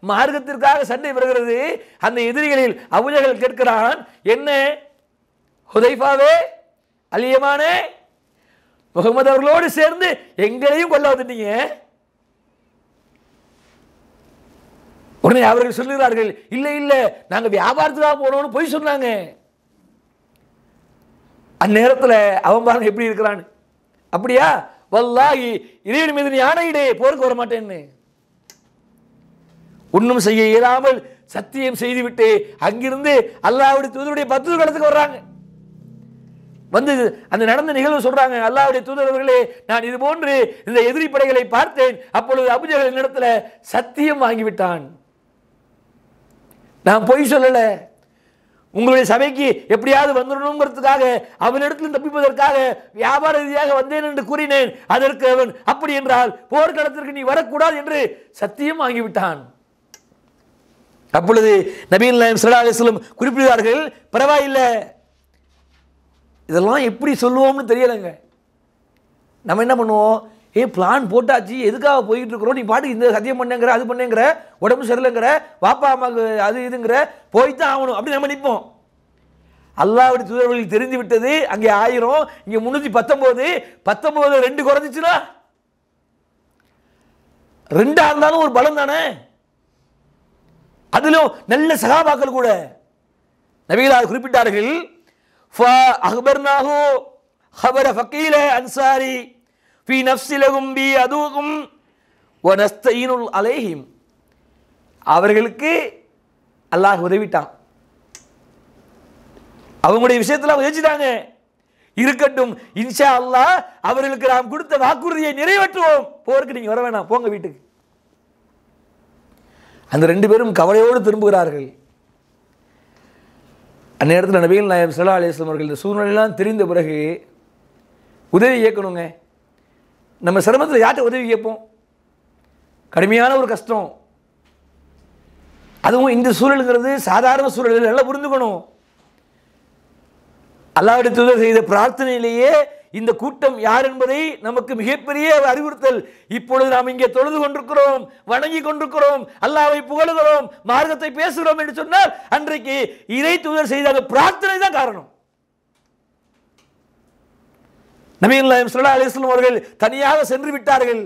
மார்க்கத்திற்காக சண்டை வருகிறது. அந்த எதிரிகளில் அபுஜகல் கேட்கிறான் என்ன? ஹுதைஃபாவே? அலியமானே முகமது அவர்களோடு சேர்ந்து எங்களையும் கொல்ல வந்துட்டீங்க. உடனே அவர்கள் சொல்லுகிறார்கள் இல்லை இல்லை நாங்க வியாபாரத்துக்காக போனோம்னு போய் சொன்னாங்க. அந்நேரத்தில் அவன் பாருங்க எப்படி இருக்கிறான். அப்படியா? வல்லாகி இறைவன் மீது நீ ஆணையிடே போருக்கு வர மாட்டேன்னு ஒன்றும் செய்ய இயலாமல் சத்தியம் செய்துவிட்டு அங்கிருந்து அல்லாவுடைய தூதருடைய பத்து கடத்துக்கு வர்றாங்க. வந்து அந்த நடந்த நிகழ்வு சொல்றாங்க அல்லாவுடைய தூதரவர்களே நான் இது போன்று இந்த எதிரி படைகளை பார்த்தேன். அப்பொழுது அபுஜகல் இடத்துல சத்தியம் வாங்கிவிட்டான். நான் பொய் சொல்லலை. உங்களுடைய சபைக்கு எப்படியாவது வந்துடணுங்கிறதுக்காக அவனிடத்தில் தப்பிப்பதற்காக வியாபார ரீதியாக வந்தேன் என்று கூறினேன். அதற்கு அவன் அப்படி என்றால் போர்க்களத்திற்கு நீ வரக்கூடாது என்று சத்தியம் வாங்கிவிட்டான். அப்பொழுது நபீல் நாயம் சல்லா அலிஸ்லம் குறிப்பிடுவார்கள் பரவாயில்லை. இதெல்லாம் எப்படி சொல்லுவோம்னு தெரியலைங்க. நம்ம என்ன பண்ணுவோம்? ஏ பிளான் போட்டாச்சு. எதுக்காக போயிட்டு இருக்கிறோம் நீ பாட்டுக்கு இந்த சத்தியம் பண்ணேங்கிற அது பண்ணேங்கிற உடம்பு சரியில்லைங்கிற வாப்பா அம்மாவுக்கு அது இதுங்கிற போய்த்தான் ஆகணும். அப்படி நம்ம நிற்போம். அல்லாவுடைய தூதர்களுக்கு தெரிந்து விட்டது அங்கே ஆயிரம் இங்கே முந்நூற்றி பத்தொம்போது பத்தொம்போது ரெண்டு குறைஞ்சிச்சுனா ரெண்டாக இருந்தாலும் ஒரு பலம் தானே? அதிலும் நல்ல சகாபாக்கள் கூட. நபிகளார் குறிப்பிட்டார்கள் அக்பர்னாஹு ஹபர ஃபக்கீல அன்சாரி ஃபி நஃப்சிலகும் பி அதுவும் வனஸ்தீனுல் அலேஹிம் அவர்களுக்கு அல்லாஹ் உதவிட்டான் அவங்களுடைய விஷயத்தில் உதவிச்சிட்டாங்க இருக்கட்டும் இன்ஷா அல்லாஹ் அவர்களுக்கு நாம் கொடுத்த வாக்குறுதியை நிறைவேற்றுவோம் போருக்கு நீங்கள் வர வேணாம் போங்க வீட்டுக்கு அந்த ரெண்டு பேரும் கவலையோடு திரும்புகிறார்கள் அந்நேரத்தில் நபிகள் நாயம் சல்லா அலிஸ்லாம் அவர்கள் இந்த சூழ்நிலையெல்லாம் தெரிந்த பிறகு உதவி இயக்கணுங்க நம்ம சிரமத்தில் யார்கிட்ட உதவி கேட்போம்? கடுமையான ஒரு கஷ்டம். அதுவும் இந்த சூழலுங்கிறது சாதாரண சூழல் நல்லா புரிந்துக்கணும். அல்லாவிடத்தில் தூதர் செய்த பிரார்த்தனையிலேயே இந்த கூட்டம் யார் என்பதை நமக்கு மிகப்பெரிய அறிவுறுத்தல். இப்பொழுது நாம் இங்கே தொழுது கொண்டிருக்கிறோம் வணங்கி கொண்டிருக்கிறோம் அல்லாவை புகழுகிறோம் மார்க்கத்தை பேசுகிறோம் என்று சொன்னால் அன்றைக்கு இறை தூதர் செய்த அந்த பிரார்த்தனை தான் காரணம். நபிகள் சொல்லா அலிஸ்லாம் அவர்கள் தனியாக சென்று விட்டார்கள்.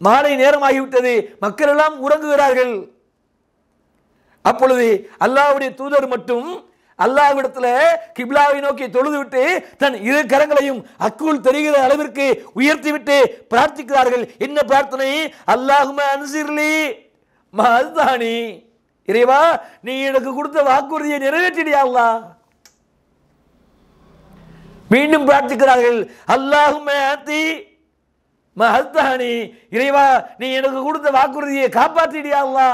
மாலை நேரமாகிவிட்டது. மக்கள் எல்லாம் உறங்குகிறார்கள். அப்பொழுது அல்லாவுடைய தூதர் மட்டும் அல்லாவிடத்தில் கிப்லாவை நோக்கி தொழுது விட்டு தன் இரு கரங்களையும் அக்குள் தெரிகிற அளவிற்கு உயர்த்திவிட்டு பிரார்த்திக்கிறார்கள். என்ன பிரார்த்தனை? அல்லாஹும அன்சிர்லி மஹ்தானி இறைவா நீ எனக்கு கொடுத்த வாக்குறுதியை நிறைவேற்றிடியா அல்லாஹ்? மீண்டும் பிரார்த்திக்கிறார்கள். அல்லாஹும ஆத்தி மஹத்தானி இறைவா நீ எனக்கு கொடுத்த வாக்குறுதியை காப்பாற்றிடியா அல்லா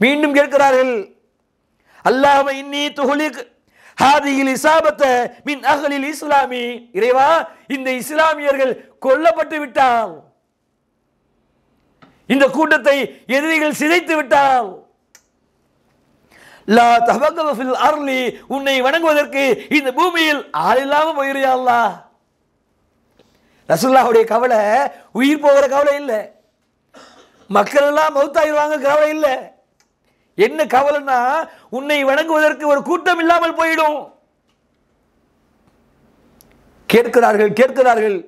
மீண்டும் கேட்கிறார்கள். அல்லாஹ்ம இன்னி துகுலிக் ஹாதியில் இசாபத்த மின் அகலில் இஸ்லாமி. இறைவா இந்த இஸ்லாமியர்கள் கொல்லப்பட்டு விட்டால் இந்த கூட்டத்தை எதிரிகள் சிதைத்து விட்டால் லா தபகவஃபில் அர்லி உன்னை வணங்குவதற்கு இந்த பூமியில் ஆள் இல்லாமல் போயிருயா அல்லாஹ் ரசுல்லாவுடைய கவலை உயிர் போகிற கவலை இல்லை. மக்கள் எல்லாம் மௌத்தாயிருவாங்க கவலை இல்லை. என்ன கவலைன்னா உன்னை வணங்குவதற்கு ஒரு கூட்டம் இல்லாமல் போயிடும். கேட்கிறார்கள் கேட்கிறார்கள்.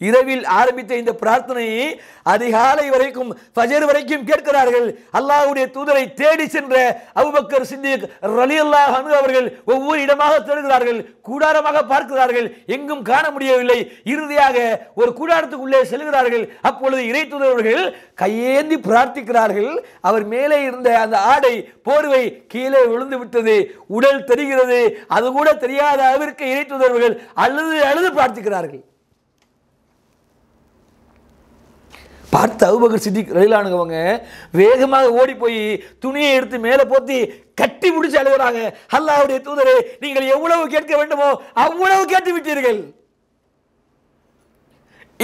இரவில் ஆரம்பித்த இந்த பிரார்த்தனையை அதிகாலை வரைக்கும் ஃபஜர் வரைக்கும் கேட்கிறார்கள். அல்லாஹ்வுடைய தூதரை தேடி சென்ற அபுபக்கர் சித்திக் ரலி அல்லாஹ் அவர்கள் ஒவ்வொரு இடமாக தேடுகிறார்கள் கூடாரமாக பார்க்கிறார்கள். எங்கும் காண முடியவில்லை. இறுதியாக ஒரு கூடாரத்துக்குள்ளே செல்கிறார்கள். அப்பொழுது இறை தூதரவர்கள் கையேந்தி பிரார்த்திக்கிறார்கள். அவர் மேலே இருந்த அந்த ஆடை போர்வை கீழே விழுந்து விட்டது உடல் தெரிகிறது. அது கூட தெரியாத அளவிற்கு இறை தூதரவர்கள் அழுது அழுது பிரார்த்திக்கிறார்கள். பார்த்து அபுபக்கர் சித்திக் ரயிலானுங்கவங்க வேகமாக ஓடி போய் துணியை எடுத்து மேலே போத்தி கட்டி முடிச்சு அழுகிறாங்க அல்லாவுடைய தூதரே நீங்கள் எவ்வளவு கேட்க வேண்டுமோ அவ்வளவு கேட்டு விட்டீர்கள்.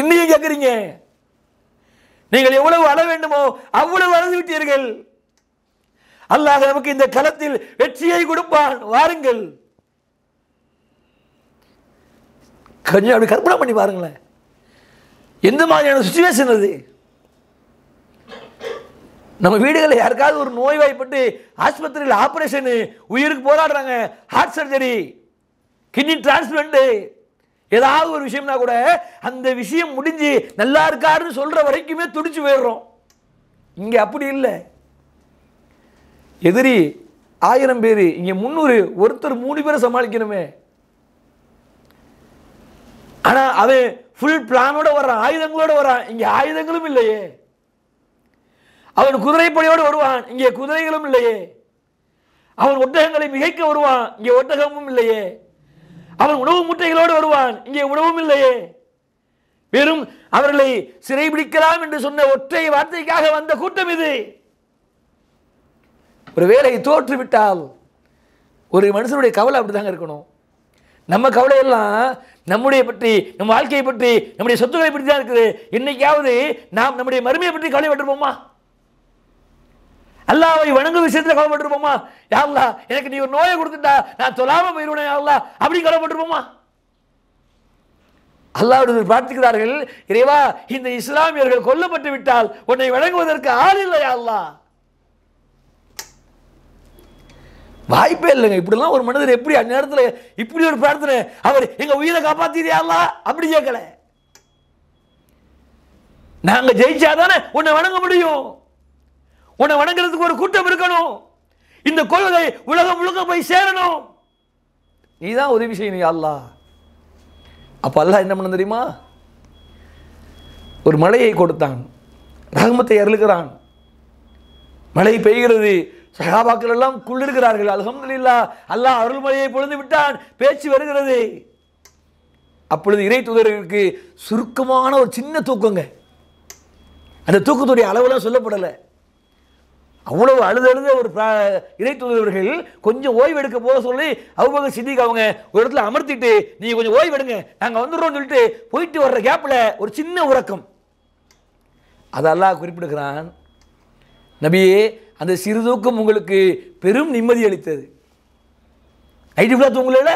இன்னையும் கேட்குறீங்க நீங்கள் எவ்வளவு அழ வேண்டுமோ அவ்வளவு அழந்து விட்டீர்கள். அல்லாஹ் நமக்கு இந்த களத்தில் வெற்றியை கொடுப்பான். வாருங்கள். கொஞ்சம் அப்படி கற்பனை பண்ணி பாருங்களேன். எந்த மாதிரியான சுச்சுவேஷன் அது? நம்ம வீடுகளில் யாருக்காவது ஒரு நோய்வாய்ப்பட்டு ஆஸ்பத்திரியில் ஆப்ரேஷனு உயிருக்கு போராடுறாங்க ஹார்ட் சர்ஜரி கிட்னி டிரான்ஸ்பிளண்ட்டு ஏதாவது ஒரு விஷயம்னா கூட அந்த விஷயம் முடிஞ்சு நல்லா இருக்காருன்னு சொல்கிற வரைக்குமே துடிச்சு போயிடுறோம். இங்கே அப்படி இல்லை. எதிரி ஆயிரம் பேர் இங்கே முந்நூறு ஒருத்தர் மூணு பேரை சமாளிக்கணுமே. ஆனால் அவன் ஃபுல் பிளானோட வர்றான் ஆயுதங்களோட வர்றான் இங்கே ஆயுதங்களும் இல்லையே. அவன் குதிரைப்படையோடு வருவான். இங்கே குதிரைகளும் இல்லையே. அவன் ஒட்டகங்களை மிகைக்க வருவான். இங்கே ஒட்டகமும் இல்லையே. அவன் உணவு முட்டைகளோடு வருவான். இங்கே உணவும் இல்லையே. வெறும் அவர்களை சிறைபிடிக்கலாம் என்று சொன்ன ஒற்றை வார்த்தைக்காக வந்த கூட்டம் இது. ஒரு வேலை தோற்றுவிட்டால் ஒரு மனுஷனுடைய கவலை அப்படிதாங்க இருக்கணும். நம்ம கவலையெல்லாம் நம்முடைய பற்றி நம் வாழ்க்கையை பற்றி நம்முடைய சொத்துக்களை பற்றி தான் இருக்குது. என்னைக்காவது நாம் நம்முடைய மருமையை பற்றி கவலைப்பட்டிருப்போமா? அல்லாவை வணங்கும் விஷயத்தில் கவலைப்பட்டிருப்போமா? யாருலா எனக்கு நீ ஒரு நோயை கொடுத்துட்டா நான் சொல்லாம போயிருவேன் யாருலா அப்படி கவலைப்பட்டிருப்போமா? அல்லாவுடைய பிரார்த்திக்கிறார்கள் இறைவா இந்த இஸ்லாமியர்கள் கொல்லப்பட்டு விட்டால் உன்னை வணங்குவதற்கு ஆள் இல்லையா அல்லா வாய்ப்பே இல்லைங்க. இப்படிலாம் ஒரு மனிதர் எப்படி அந்நேரத்தில் இப்படி ஒரு பிரார்த்தனை அவர் எங்க உயிரை காப்பாத்திரியா அப்படி கேட்கல. நாங்க ஜெயிச்சாதானே உன்னை வணங்க முடியும். உன்னை வணங்குறதுக்கு ஒரு கூட்டம் இருக்கணும். இந்த கொள்கை உலகம் முழுக்க போய் சேரணும். நீதான் உதவி செய்யணும் அல்லா அப்ப அல்லாஹ் என்ன பண்ண தெரியுமா? ஒரு மழையை கொடுத்தான். ரகமத்தை அருளுகிறான். மழை பெய்கிறது. சகாபாக்கள் எல்லாம் குளிர்கிறார்கள். அல்ஹம்துலில்லா அல்லாஹ் அருள்மழையை பொழுது விட்டான். பேச்சு வருகிறது. அப்பொழுது இறை தூதர்களுக்கு சுருக்கமான ஒரு சின்ன தூக்கங்க. அந்த தூக்கத்துடைய அளவுலாம் சொல்லப்படலை. அவ்வளவு அழுதழுத ஒரு இறை தூதர்கள் கொஞ்சம் ஓய்வு எடுக்க போக சொல்லி அவங்க சித்திக்கு அவங்க ஒரு இடத்துல அமர்த்திட்டு நீங்கள் கொஞ்சம் ஓய்வு எடுங்க வந்துடுறோம்னு சொல்லிட்டு போயிட்டு வர்ற கேப்பில் ஒரு சின்ன உறக்கம். அதெல்லாம் குறிப்பிடுகிறான். நபியே அந்த சிறு தூக்கம் உங்களுக்கு பெரும் நிம்மதி அளித்தது. நைட்டு ஃபுல்லாக தூங்கல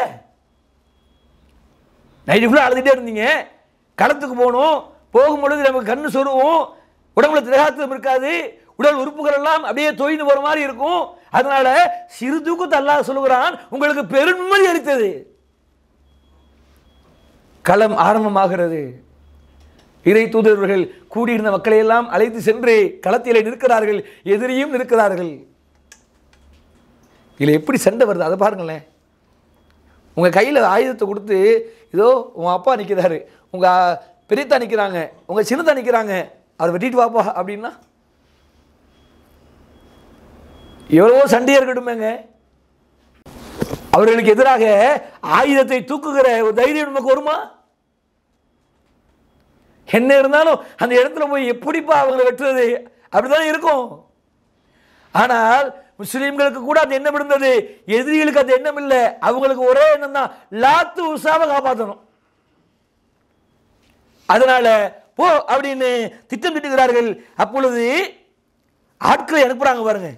நைட்டு ஃபுல்லாக அழுதுகிட்டே இருந்தீங்க. களத்துக்கு போகணும். போகும்பொழுது நமக்கு கண்ணு சொருவோம் உடம்புல திரகாத்தம் இருக்காது. உடல் உறுப்புகள் எல்லாம் அப்படியே தொய்ந்து போகிற மாதிரி இருக்கும். அதனால சிறு தூக்கத்தை அல்லாஹ் சொல்லுகிறான் உங்களுக்கு பெருண்மதி அளித்தது. களம் ஆரம்பமாகிறது. இறை தூதர்கள் கூடியிருந்த மக்களை எல்லாம் அழைத்து சென்று களத்திலே நிற்கிறார்கள் எதிரியும் நிற்கிறார்கள். இதில் எப்படி சண்டை வருது? அதை பாருங்களேன். உங்கள் கையில் ஆயுதத்தை கொடுத்து இதோ உங்கள் அப்பா நிற்கிறாரு உங்கள் பெரியத்தா நிற்கிறாங்க உங்கள் சின்னத்தா நிற்கிறாங்க அதை வெட்டிட்டு வாப்பா அப்படின்னா எவ்வளவோ சண்டையாக இருக்கட்டுமேங்க. அவர்களுக்கு எதிராக ஆயுதத்தை தூக்குகிற ஒரு தைரியம் நமக்கு வருமா? என்ன இருந்தாலும் அந்த இடத்துல போய் எப்படிப்பா அவங்களை வெட்டுறது? அப்படிதான் இருக்கும். ஆனால் முஸ்லீம்களுக்கு கூட அந்த எண்ணம் இருந்தது எதிரிகளுக்கு அந்த எண்ணம் இல்லை. அவங்களுக்கு ஒரே எண்ணம் தான் லாத்து உசாவை காப்பாற்றணும் அதனால போ அப்படின்னு திட்டம் திட்டுகிறார்கள். அப்பொழுது ஆட்களை அனுப்புறாங்க பாருங்க.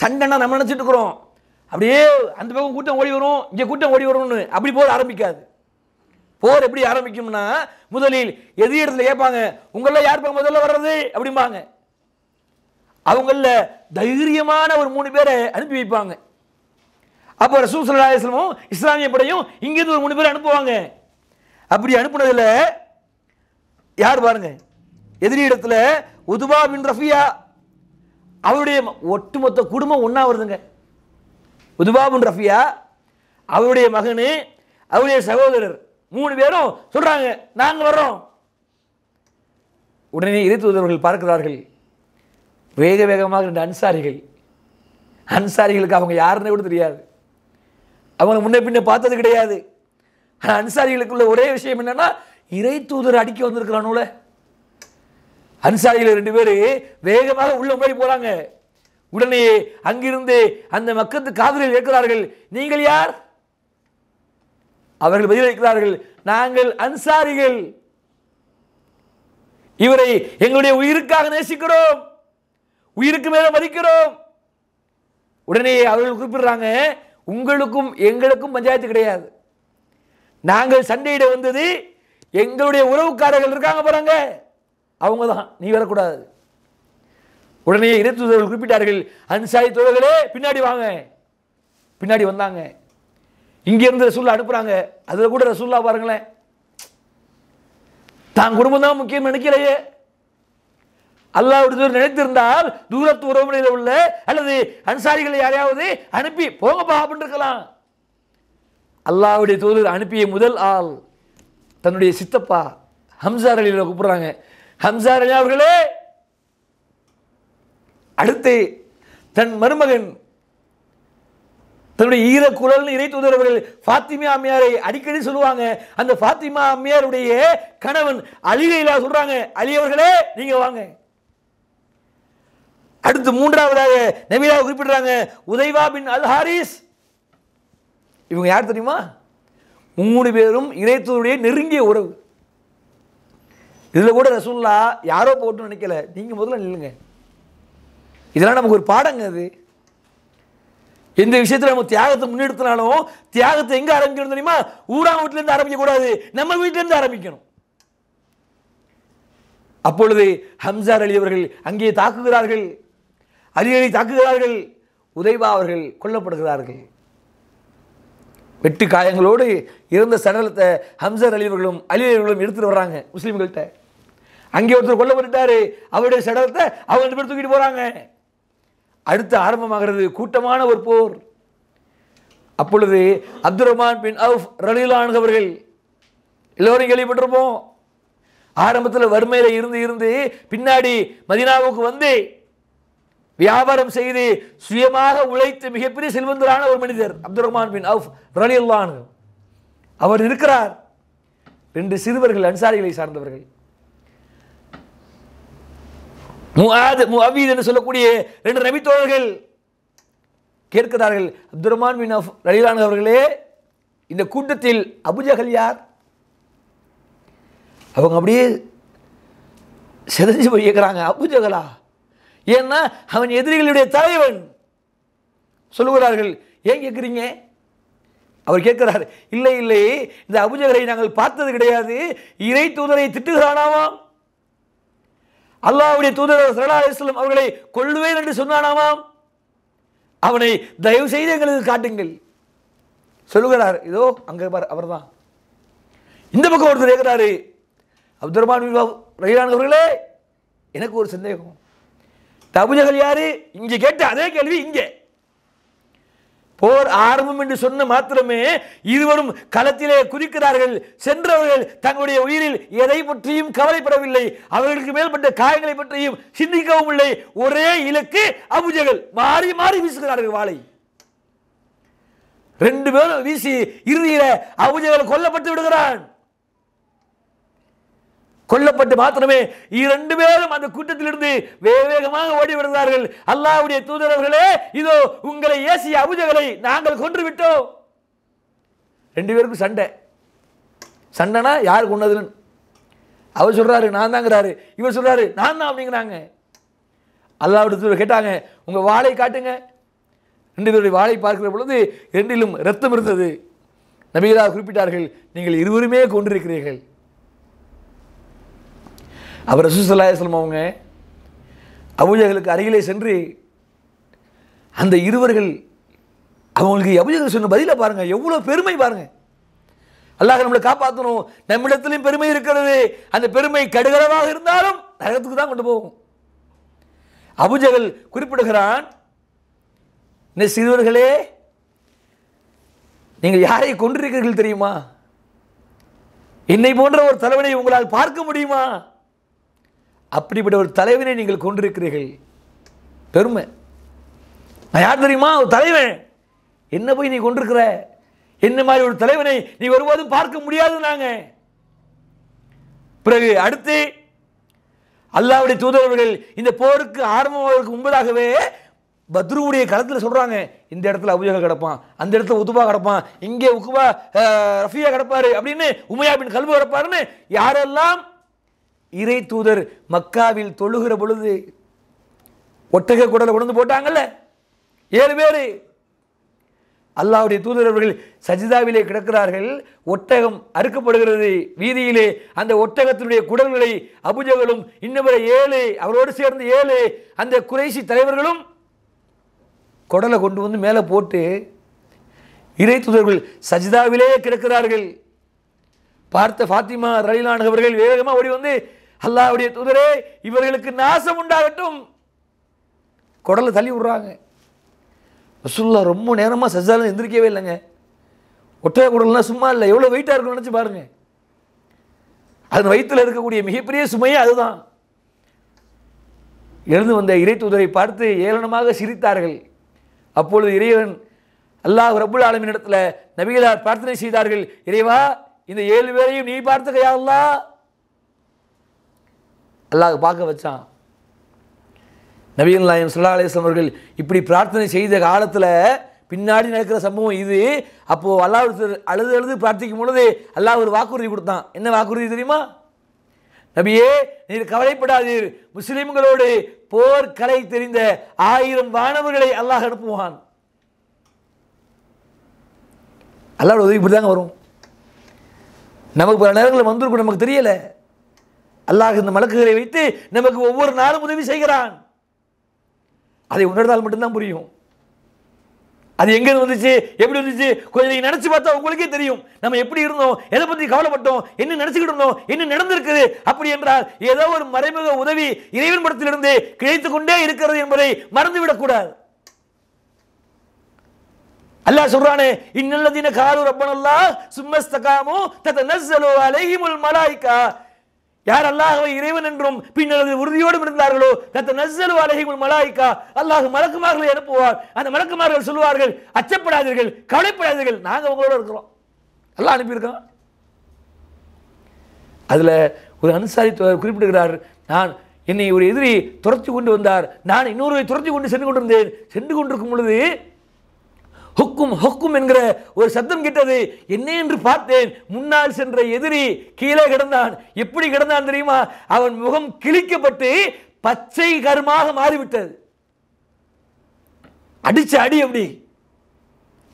சண்டைன்னா நம்ம நினச்சிட்டு இருக்கிறோம். அப்படியே அந்த பக்கம் கூட்டம் ஓடி வரும் இங்கே கூட்டம் ஓடி வரும்னு. அப்படி போர் ஆரம்பிக்காது. போர் எப்படி ஆரம்பிக்கும்னா முதலில் எதிரி இடத்துல கேட்பாங்க உங்களில் யார் முதல்ல வர்றது? அப்படிம்பாங்க. அவங்களில் தைரியமான ஒரு மூணு பேரை அனுப்பி வைப்பாங்க. அப்போ ரசூல் சல்லா அலிஸ்லமும் இஸ்லாமிய படையும் இங்கேருந்து ஒரு மூணு பேர் அனுப்புவாங்க. அப்படி அனுப்புனதுல யார் பாருங்க எதிரி இடத்துல உதுபா பின் ரஃபியா அவருடைய ஒட்டுமொத்த குடும்பம் ஒன்றா வருதுங்க உதுபா ரஃபியா அவருடைய மகனு அவருடைய சகோதரர் மூணு பேரும் சொல்கிறாங்க நாங்கள் வர்றோம். உடனே இறை பார்க்கிறார்கள். வேக வேகமாக ரெண்டு அன்சாரிகள். அன்சாரிகளுக்கு அவங்க யாருன்னு கூட தெரியாது. அவங்க முன்ன பின்ன பார்த்தது கிடையாது. ஆனால் அன்சாரிகளுக்குள்ள ஒரே விஷயம் என்னென்னா இறை தூதர் அடிக்க வந்திருக்கிறானுல. அன்சாரிகள் ரெண்டு பேர் வேகமாக உள்ள போய் போகிறாங்க உடனே அங்கிருந்து அந்த மக்கத்து காதலில் இருக்கிறார்கள். நீங்கள் யார்? அவர்கள் பதிலளிக்கிறார்கள் நாங்கள் அன்சாரிகள். இவரை எங்களுடைய உயிருக்காக நேசிக்கிறோம். உயிருக்கு மேல மதிக்கிறோம். உடனே அவர்கள் குறிப்பிடுறாங்க உங்களுக்கும் எங்களுக்கும் பஞ்சாயத்து கிடையாது. நாங்கள் சண்டையிட வந்தது எங்களுடைய உறவுக்காரர்கள் இருக்காங்க பாருங்க. அவங்க தான் நீ வரக்கூடாது. உடனே இறைத்துதர்கள் குறிப்பிட்டார்கள் அன்சாரி தோழர்களே பின்னாடி வாங்க. பின்னாடி வந்தாங்க. இங்கேருந்து ரசூல்லா அனுப்புகிறாங்க அதில் கூட ரசூல்லா பாருங்களேன். தான் குடும்பம் தான் முக்கியம் நினைக்கிறையே அல்லாஹ் நினைத்திருந்தால் தூரத்து உறவுகளில் உள்ள அல்லது அன்சாரிகளை யாரையாவது அனுப்பி போங்கப்பா அப்படின்னு இருக்கலாம். அல்லாவுடைய தூதர் அனுப்பிய முதல் ஆள் தன்னுடைய சித்தப்பா ஹம்சார் அலியில் கூப்பிட்றாங்க. ஹம்சார் அலி அவர்களே அடுத்து தன் மருமகன் தன்னுடைய ஈர குரல் இறை தூதரவர்கள் ஃபாத்திமா அம்மையாரை அடிக்கடி சொல்லுவாங்க. அந்த ஃபாத்திமா அம்மையாருடைய கணவன் அலிலைலா சொல்றாங்க. அழியவர்களே நீங்க வாங்க. அடுத்து மூன்றாவதாக நவீனா குறிப்பிடுறாங்க. Udaiwa bin al Harith. இவங்க யார் தெரியுமா? மூணு பேரும் இறைத்தூருடைய நெருங்கிய உறவு. இதில் கூட ரசூல்லா யாரோ போட்டுன்னு நினைக்கல. நீங்கள் முதல்ல நில்லுங்க. இதெல்லாம் நமக்கு ஒரு பாடங்க அது. எந்த விஷயத்தில் நம்ம தியாகத்தை முன்னெடுத்தினாலும் தியாகத்தை எங்கே ஆரம்பிக்கணும் தெரியுமா? ஊரா வீட்டிலேருந்து ஆரம்பிக்கக்கூடாது. நம்ம வீட்டிலேருந்து ஆரம்பிக்கணும். அப்பொழுது ஹம்சார் அலி அவர்கள் அங்கே தாக்குகிறார்கள். அலி அலி தாக்குகிறார்கள். உதைவா அவர்கள் கொல்லப்படுகிறார்கள். வெட்டு காயங்களோடு இருந்த சடலத்தை ஹம்சர் அலி அவர்களும் அலி அவர்களும் எடுத்துகிட்டு வர்றாங்க. முஸ்லீம்கள்ட்ட. அங்கே ஒருத்தர் கொல்லப்பட்டுட்டாரு அவருடைய சடலத்தை அவங்க ரெண்டு பேர் தூக்கிட்டு போகிறாங்க அடுத்து ஆரம்பமாகிறது கூட்டமான ஒரு போர். அப்பொழுது அப்துல் ரஹ்மான் பின் அவுஃப் ரலீலான் அவர்கள் எல்லோரும் கேள்விப்பட்டிருப்போம். ஆரம்பத்தில் வறுமையில் இருந்து இருந்து பின்னாடி மதினாவுக்கு வந்து வியாபாரம் செய்து சுயமாக உழைத்து மிகப்பெரிய செல்வந்தரான ஒரு மனிதர் அப்துல் ரஹ்மான் பின் அவுஃப் ரலியுல்லான் அவர் இருக்கிறார். ரெண்டு சிறுவர்கள் அன்சாரிகளை சார்ந்தவர்கள். முஆத் முஅவீத் என்று சொல்லக்கூடிய ரெண்டு நபித்தோழர்கள் கேட்கிறார்கள். அப்துரமான் பின் அஃப் ரலிலான் அவர்களே இந்த கூட்டத்தில் அபுஜகல் யார்? அவங்க அப்படியே செதஞ்சு போய் கேட்குறாங்க அபுஜகலா ஏன்னா அவன் எதிரிகளுடைய தலைவன். சொல்லுகிறார்கள். ஏன் கேட்குறீங்க? அவர் கேட்கிறார். இல்லை இல்லை. இந்த அபுஜகரை நாங்கள் பார்த்தது கிடையாது. இறை தூதரை திட்டுகிறானாமாம் அல்லாவுடைய தூதர் சல்லல்லாஹு அவர்களை கொள்ளுவேன் என்று சொன்னானாமாம்? அவனை தயவு செய்து எங்களுக்கு காட்டுங்கள். சொல்லுகிறார் இதோ அங்கே பார் அவர்தான். இந்த பக்கம் ஒருத்தர் கேட்கிறாரு அப்துல் ரஹ்மான் ரஹீலான் அவர்களே எனக்கு ஒரு சந்தேகம். தபுஜகல் யாரு? இங்கே கேட்ட அதே கேள்வி இங்கே. போர் ஆரம்பம் என்று சொன்ன மாத்திரமே இருவரும் களத்திலே குதிக்கிறார்கள். சென்றவர்கள் தங்களுடைய உயிரில் எதை பற்றியும் கவலைப்படவில்லை. அவர்களுக்கு மேல்பட்ட காயங்களை பற்றியும் சிந்திக்கவும் இல்லை. ஒரே இலக்கு அபுஜகள். மாறி மாறி வீசுகிறார்கள் வாளை. ரெண்டு பேரும் வீசி இறுதியில அபுஜகள் கொல்லப்பட்டு விடுகிறான். கொல்லப்பட்டு மாத்திரமே. இரண்டு பேரும் அந்த கூட்டத்திலிருந்து வேக வேகமாக ஓடி விடுகிறார்கள் அல்லாவுடைய தூதரவர்களே இதோ உங்களை ஏசிய அபுஜகளை நாங்கள் கொன்று விட்டோம் ரெண்டு பேருக்கும் சண்டை. சண்டைனா யார் கொண்டதுன்னு அவர் சொல்கிறாரு நான் தாங்கிறாரு. இவர் சொல்கிறாரு நான் தான் அப்படிங்கிறாங்க. அல்லாவுடைய தூதர் கேட்டாங்க உங்கள் வாளை காட்டுங்க. ரெண்டு பேருடைய வாழை பார்க்கிற பொழுது ரெண்டிலும் ரத்தம் இருந்தது. நபிகளார் குறிப்பிட்டார்கள் நீங்கள் இருவருமே கொண்டிருக்கிறீர்கள் அவர் ரசூசல்லாஸ்லம் அவங்க அபுஜகளுக்கு அருகிலே சென்று அந்த இருவர்கள் அவங்களுக்கு அபுஜகள் சொன்ன பதிலை பாருங்கள் எவ்வளோ பெருமை பாருங்கள் அல்லாஹ் நம்மளை காப்பாற்றணும் நம்மிடத்திலையும் பெருமை இருக்கிறது. அந்த பெருமை கடுகளவாக இருந்தாலும் நரகத்துக்கு தான் கொண்டு போகும். அபுஜகல் குறிப்பிடுகிறான் இந்த சிறுவர்களே நீங்கள் யாரை கொண்டிருக்கிறீர்கள் தெரியுமா? என்னை போன்ற ஒரு தலைவனை உங்களால் பார்க்க முடியுமா? அப்படிப்பட்ட ஒரு தலைவனை நீங்கள் கொண்டிருக்கிறீர்கள். பெருமை. நான் யார் தெரியுமா? ஒரு தலைவன். என்ன போய் நீ கொண்டிருக்கிற? என்ன மாதிரி ஒரு தலைவனை நீ ஒருபோதும் பார்க்க முடியாது நாங்க. பிறகு அடுத்து அல்லாவுடைய தூதரவர்கள் இந்த போருக்கு ஆரம்பமாவதற்கு முன்பதாகவே பத்ருவுடைய களத்தில் சொல்றாங்க இந்த இடத்துல அபுஜக கிடப்பான் அந்த இடத்துல உதுபா கிடப்பான் இங்கே உக்குபா ரஃபியா கிடப்பாரு அப்படின்னு உமையாபின் கல்வி கிடப்பாருன்னு யாரெல்லாம் இறை தூதர் மக்காவில் தொழுகிற பொழுது ஒட்டக குடலை கொண்டு போட்டாங்கல்ல? ஏழு பேர். அல்லாவுடைய தூதர் அவர்கள் சஜிதாவிலே கிடக்கிறார்கள். ஒட்டகம் அறுக்கப்படுகிறது. வீதியிலே அந்த ஒட்டகத்தினுடைய குடல்களை அபுஜகளும் இன்னும் ஏழு அவரோடு சேர்ந்து ஏழு அந்த குறைசி தலைவர்களும் குடலை கொண்டு வந்து மேலே போட்டு இறை தூதர்கள் சஜிதாவிலே கிடக்கிறார்கள். பார்த்த ஃபாத்திமா ரலிலான் அவர்கள் வேகமாக ஓடி வந்து அல்லாவுடைய தூதரே இவர்களுக்கு நாசம் உண்டாகட்டும். குடலை தள்ளி விடுறாங்க. ரசுல்லா ரொம்ப நேரமாக சஜால எந்திரிக்கவே இல்லைங்க. ஒற்றை குடல்னா சும்மா இல்லை. எவ்வளோ வெயிட்டாக இருக்கும்னு நினச்சி பாருங்கள் அதன் வயிற்றில் இருக்கக்கூடிய மிகப்பெரிய சுமையே அதுதான். எழுந்து வந்த இறை தூதரை பார்த்து ஏளனமாக சிரித்தார்கள். அப்பொழுது இறைவன் அல்லாஹ் ரபுல் ஆலமின் இடத்துல நபிகளார் பிரார்த்தனை செய்தார்கள். இறைவா இந்த ஏழு பேரையும் நீ பார்த்துக்கையா அல்லாஹ். அல்லாஹ் பார்க்க வச்சான். நவீன் நாயம் சுல்லா அலிஸ்லாம் அவர்கள் இப்படி பிரார்த்தனை செய்த காலத்தில் பின்னாடி நடக்கிற சம்பவம் இது. அப்போது அல்லாஹ் அழுது அழுது பிரார்த்திக்கும் பொழுது அல்லாஹ் ஒரு வாக்குறுதி கொடுத்தான். என்ன வாக்குறுதி தெரியுமா? நபியே நீர் கவலைப்படாதீர். முஸ்லிம்களோடு போர்க்கலை தெரிந்த ஆயிரம் வானவர்களை அல்லாஹ் அனுப்புவான். அல்லாஹ் உதவி இப்படி தாங்க வரும். நமக்கு பல நேரங்களில் வந்திருக்கும் நமக்கு தெரியல. அல்லாஹ் இந்த மலக்குகளை வைத்து நமக்கு ஒவ்வொரு நாளும் உதவி செய்கிறான். அதை உணர்ந்தால் மட்டும்தான் புரியும். அது எங்கே வந்துச்சு எப்படி வந்துச்சு கொஞ்சம் நீங்க நினச்சி பார்த்தா உங்களுக்கே தெரியும். நம்ம எப்படி இருந்தோம் எதை பற்றி கவலைப்பட்டோம் என்ன நினச்சிக்கிட்டு இருந்தோம் என்ன நடந்திருக்குது அப்படி என்றால் ஏதோ ஒரு மறைமுக உதவி இறைவன் படத்திலிருந்து கிடைத்து கொண்டே இருக்கிறது என்பதை மறந்துவிடக்கூடாது அல்லாஹ் சொல்றானே இன்னல்லதீன காலு ரப்பனல்லாஹ் சும்மஸ்தகாமு ததனஸ்ஸலு அலைஹிமுல் மலாயிகா. யார் அல்லாஹ்வை இறைவன் என்றும் பின்னர் உறுதியோடும் இருந்தார்களோ தத்த நஸ்ஸலு அலைஹிமுல் மலாய்க்கா அல்லாஹ் மலக்குமார்களை அனுப்புவார். அந்த மலக்குமார்கள் சொல்லுவார்கள் அச்சப்படாதீர்கள் கவலைப்படாதீர்கள் நாங்கள் உங்களோட இருக்கிறோம். எல்லாம் அனுப்பியிருக்கோம் அதில் ஒரு அனுசாரி குறிப்பிடுகிறார் நான் என்னை ஒரு எதிரி துரத்தி கொண்டு வந்தார். நான் இன்னொருவை துரத்தி கொண்டு சென்று கொண்டிருந்தேன். சென்று கொண்டிருக்கும் பொழுது ஹுக்கும் ஹொக்கும் என்கிற ஒரு சத்தம் கிட்டது என்ன என்று பார்த்தேன் முன்னால் சென்ற எதிரி கீழே கிடந்தான். எப்படி கிடந்தான் தெரியுமா? அவன் முகம் கிழிக்கப்பட்டு பச்சை கருமாக மாறிவிட்டது. அடிச்ச அடி எப்படி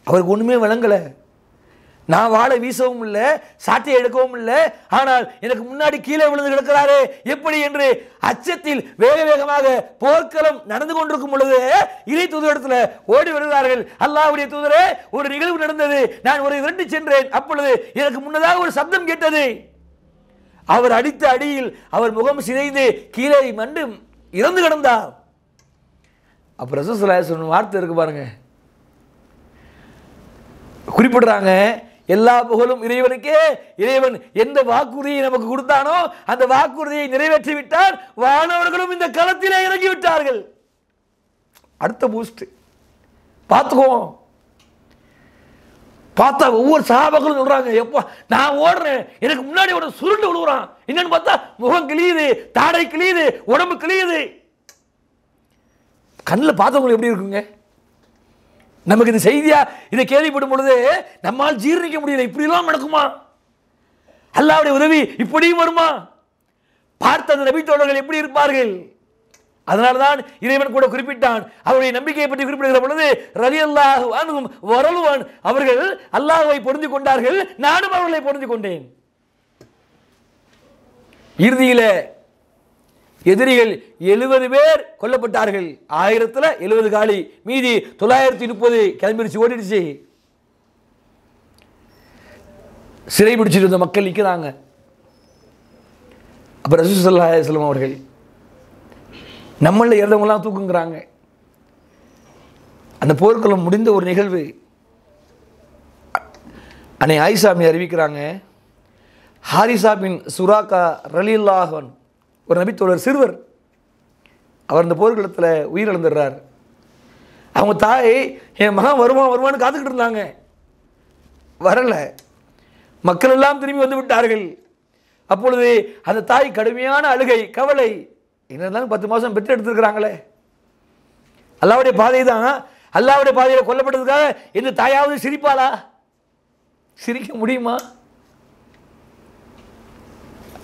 அவருக்கு ஒண்ணுமே விளங்கலை நான் வாழை வீசவும் இல்லை சாட்டை எடுக்கவும் இல்லை ஆனால் எனக்கு முன்னாடி கீழே விழுந்து கிடக்கிறாரே எப்படி என்று அச்சத்தில் வேக வேகமாக போர்க்களம் நடந்து கொண்டிருக்கும் பொழுது இறை தூதரிடத்தில் ஓடி வருகிறார்கள். அல்லாவுடைய தூதரே ஒரு நிகழ்வு நடந்தது. நான் ஒரு விரட்டி சென்றேன். அப்பொழுது எனக்கு முன்னதாக ஒரு சப்தம் கேட்டது. அவர் அடித்த அடியில் அவர் முகம் சிதைந்து கீழே மண்டு இறந்து கிடந்தார் அப்ப ரசூலுல்லாஹி சொன்ன வார்த்தை இருக்கு பாருங்க. குறிப்பிடுறாங்க எல்லா புகழும் இறைவனுக்கே. இறைவன் எந்த வாக்குறுதியை நமக்கு கொடுத்தானோ அந்த வாக்குறுதியை நிறைவேற்றி விட்டார் வானவர்களும் இந்த களத்திலே இறங்கி விட்டார்கள் அடுத்த பூஸ்ட் பார்த்துக்குவோம் பார்த்தா ஒவ்வொரு சகாபாக்களும் சொல்றாங்க எப்போ நான் ஓடுறேன். எனக்கு முன்னாடி ஒரு சுருண்டு விழுவுறான். என்னன்னு பார்த்தா முகம் கிளியுது தாடை கிளியுது உடம்பு கிளியுது கண்ணில் பார்த்தவங்களுக்கு எப்படி இருக்குங்க? நமக்கு இந்த செய்தியா? இதை கேள்விப்படும் பொழுது நம்மால் ஜீரணிக்க முடியல. இப்படிலாம் நடக்குமா? அல்லாவுடைய உதவி இப்படியும் வருமா? பார்த்த அந்த நபி தோழர்கள் எப்படி இருப்பார்கள்? அதனால்தான் இறைவன் கூட குறிப்பிட்டான். அவருடைய நம்பிக்கையை பற்றி குறிப்பிடுகிற பொழுது ரலி அல்லாஹ் வரலுவான். அவர்கள் அல்லாஹுவை பொருந்து கொண்டார்கள். நானும் அவர்களை பொருந்து கொண்டேன். இறுதியில எதிரிகள் எழுபது பேர் கொல்லப்பட்டார்கள். ஆயிரத்தில் எழுபது காலி. மீதி தொள்ளாயிரத்தி முப்பது கிளம்பிடுச்சு ஓடிடுச்சு. சிறை பிடிச்சிட்டு இருந்த மக்கள் நிற்கிறாங்க அப்போ ரசூசல்லா அலுவலம் அவர்கள் நம்மளில் இறந்தவங்களாம் தூக்குங்கிறாங்க. அந்த போர்க்களம் முடிந்த ஒரு நிகழ்வு. அன்னை ஆயிஷாமி அறிவிக்கிறாங்க. ஹாரிசா பின் சுராக்கா ரலில்லாஹன் ஒரு நபித்தோழர் சிறுவர் அவர் அந்த போர்க்களத்தில் உயிரிழந்துடுறார். அவங்க தாய் என் மகன் வருவான் வருவான்னு காத்துக்கிட்டு இருந்தாங்க. வரலை. மக்கள் எல்லாம் திரும்பி வந்து விட்டார்கள். அப்பொழுது அந்த தாய் கடுமையான அழுகை கவலை. என்ன இருந்தாலும் பத்து மாதம் பெற்று எடுத்துருக்கிறாங்களே. அல்லாவுடைய பாதை தான் அல்லாவுடைய பாதையில் கொல்லப்பட்டதுக்காக இந்த தாயாவது சிரிப்பாளா? சிரிக்க முடியுமா?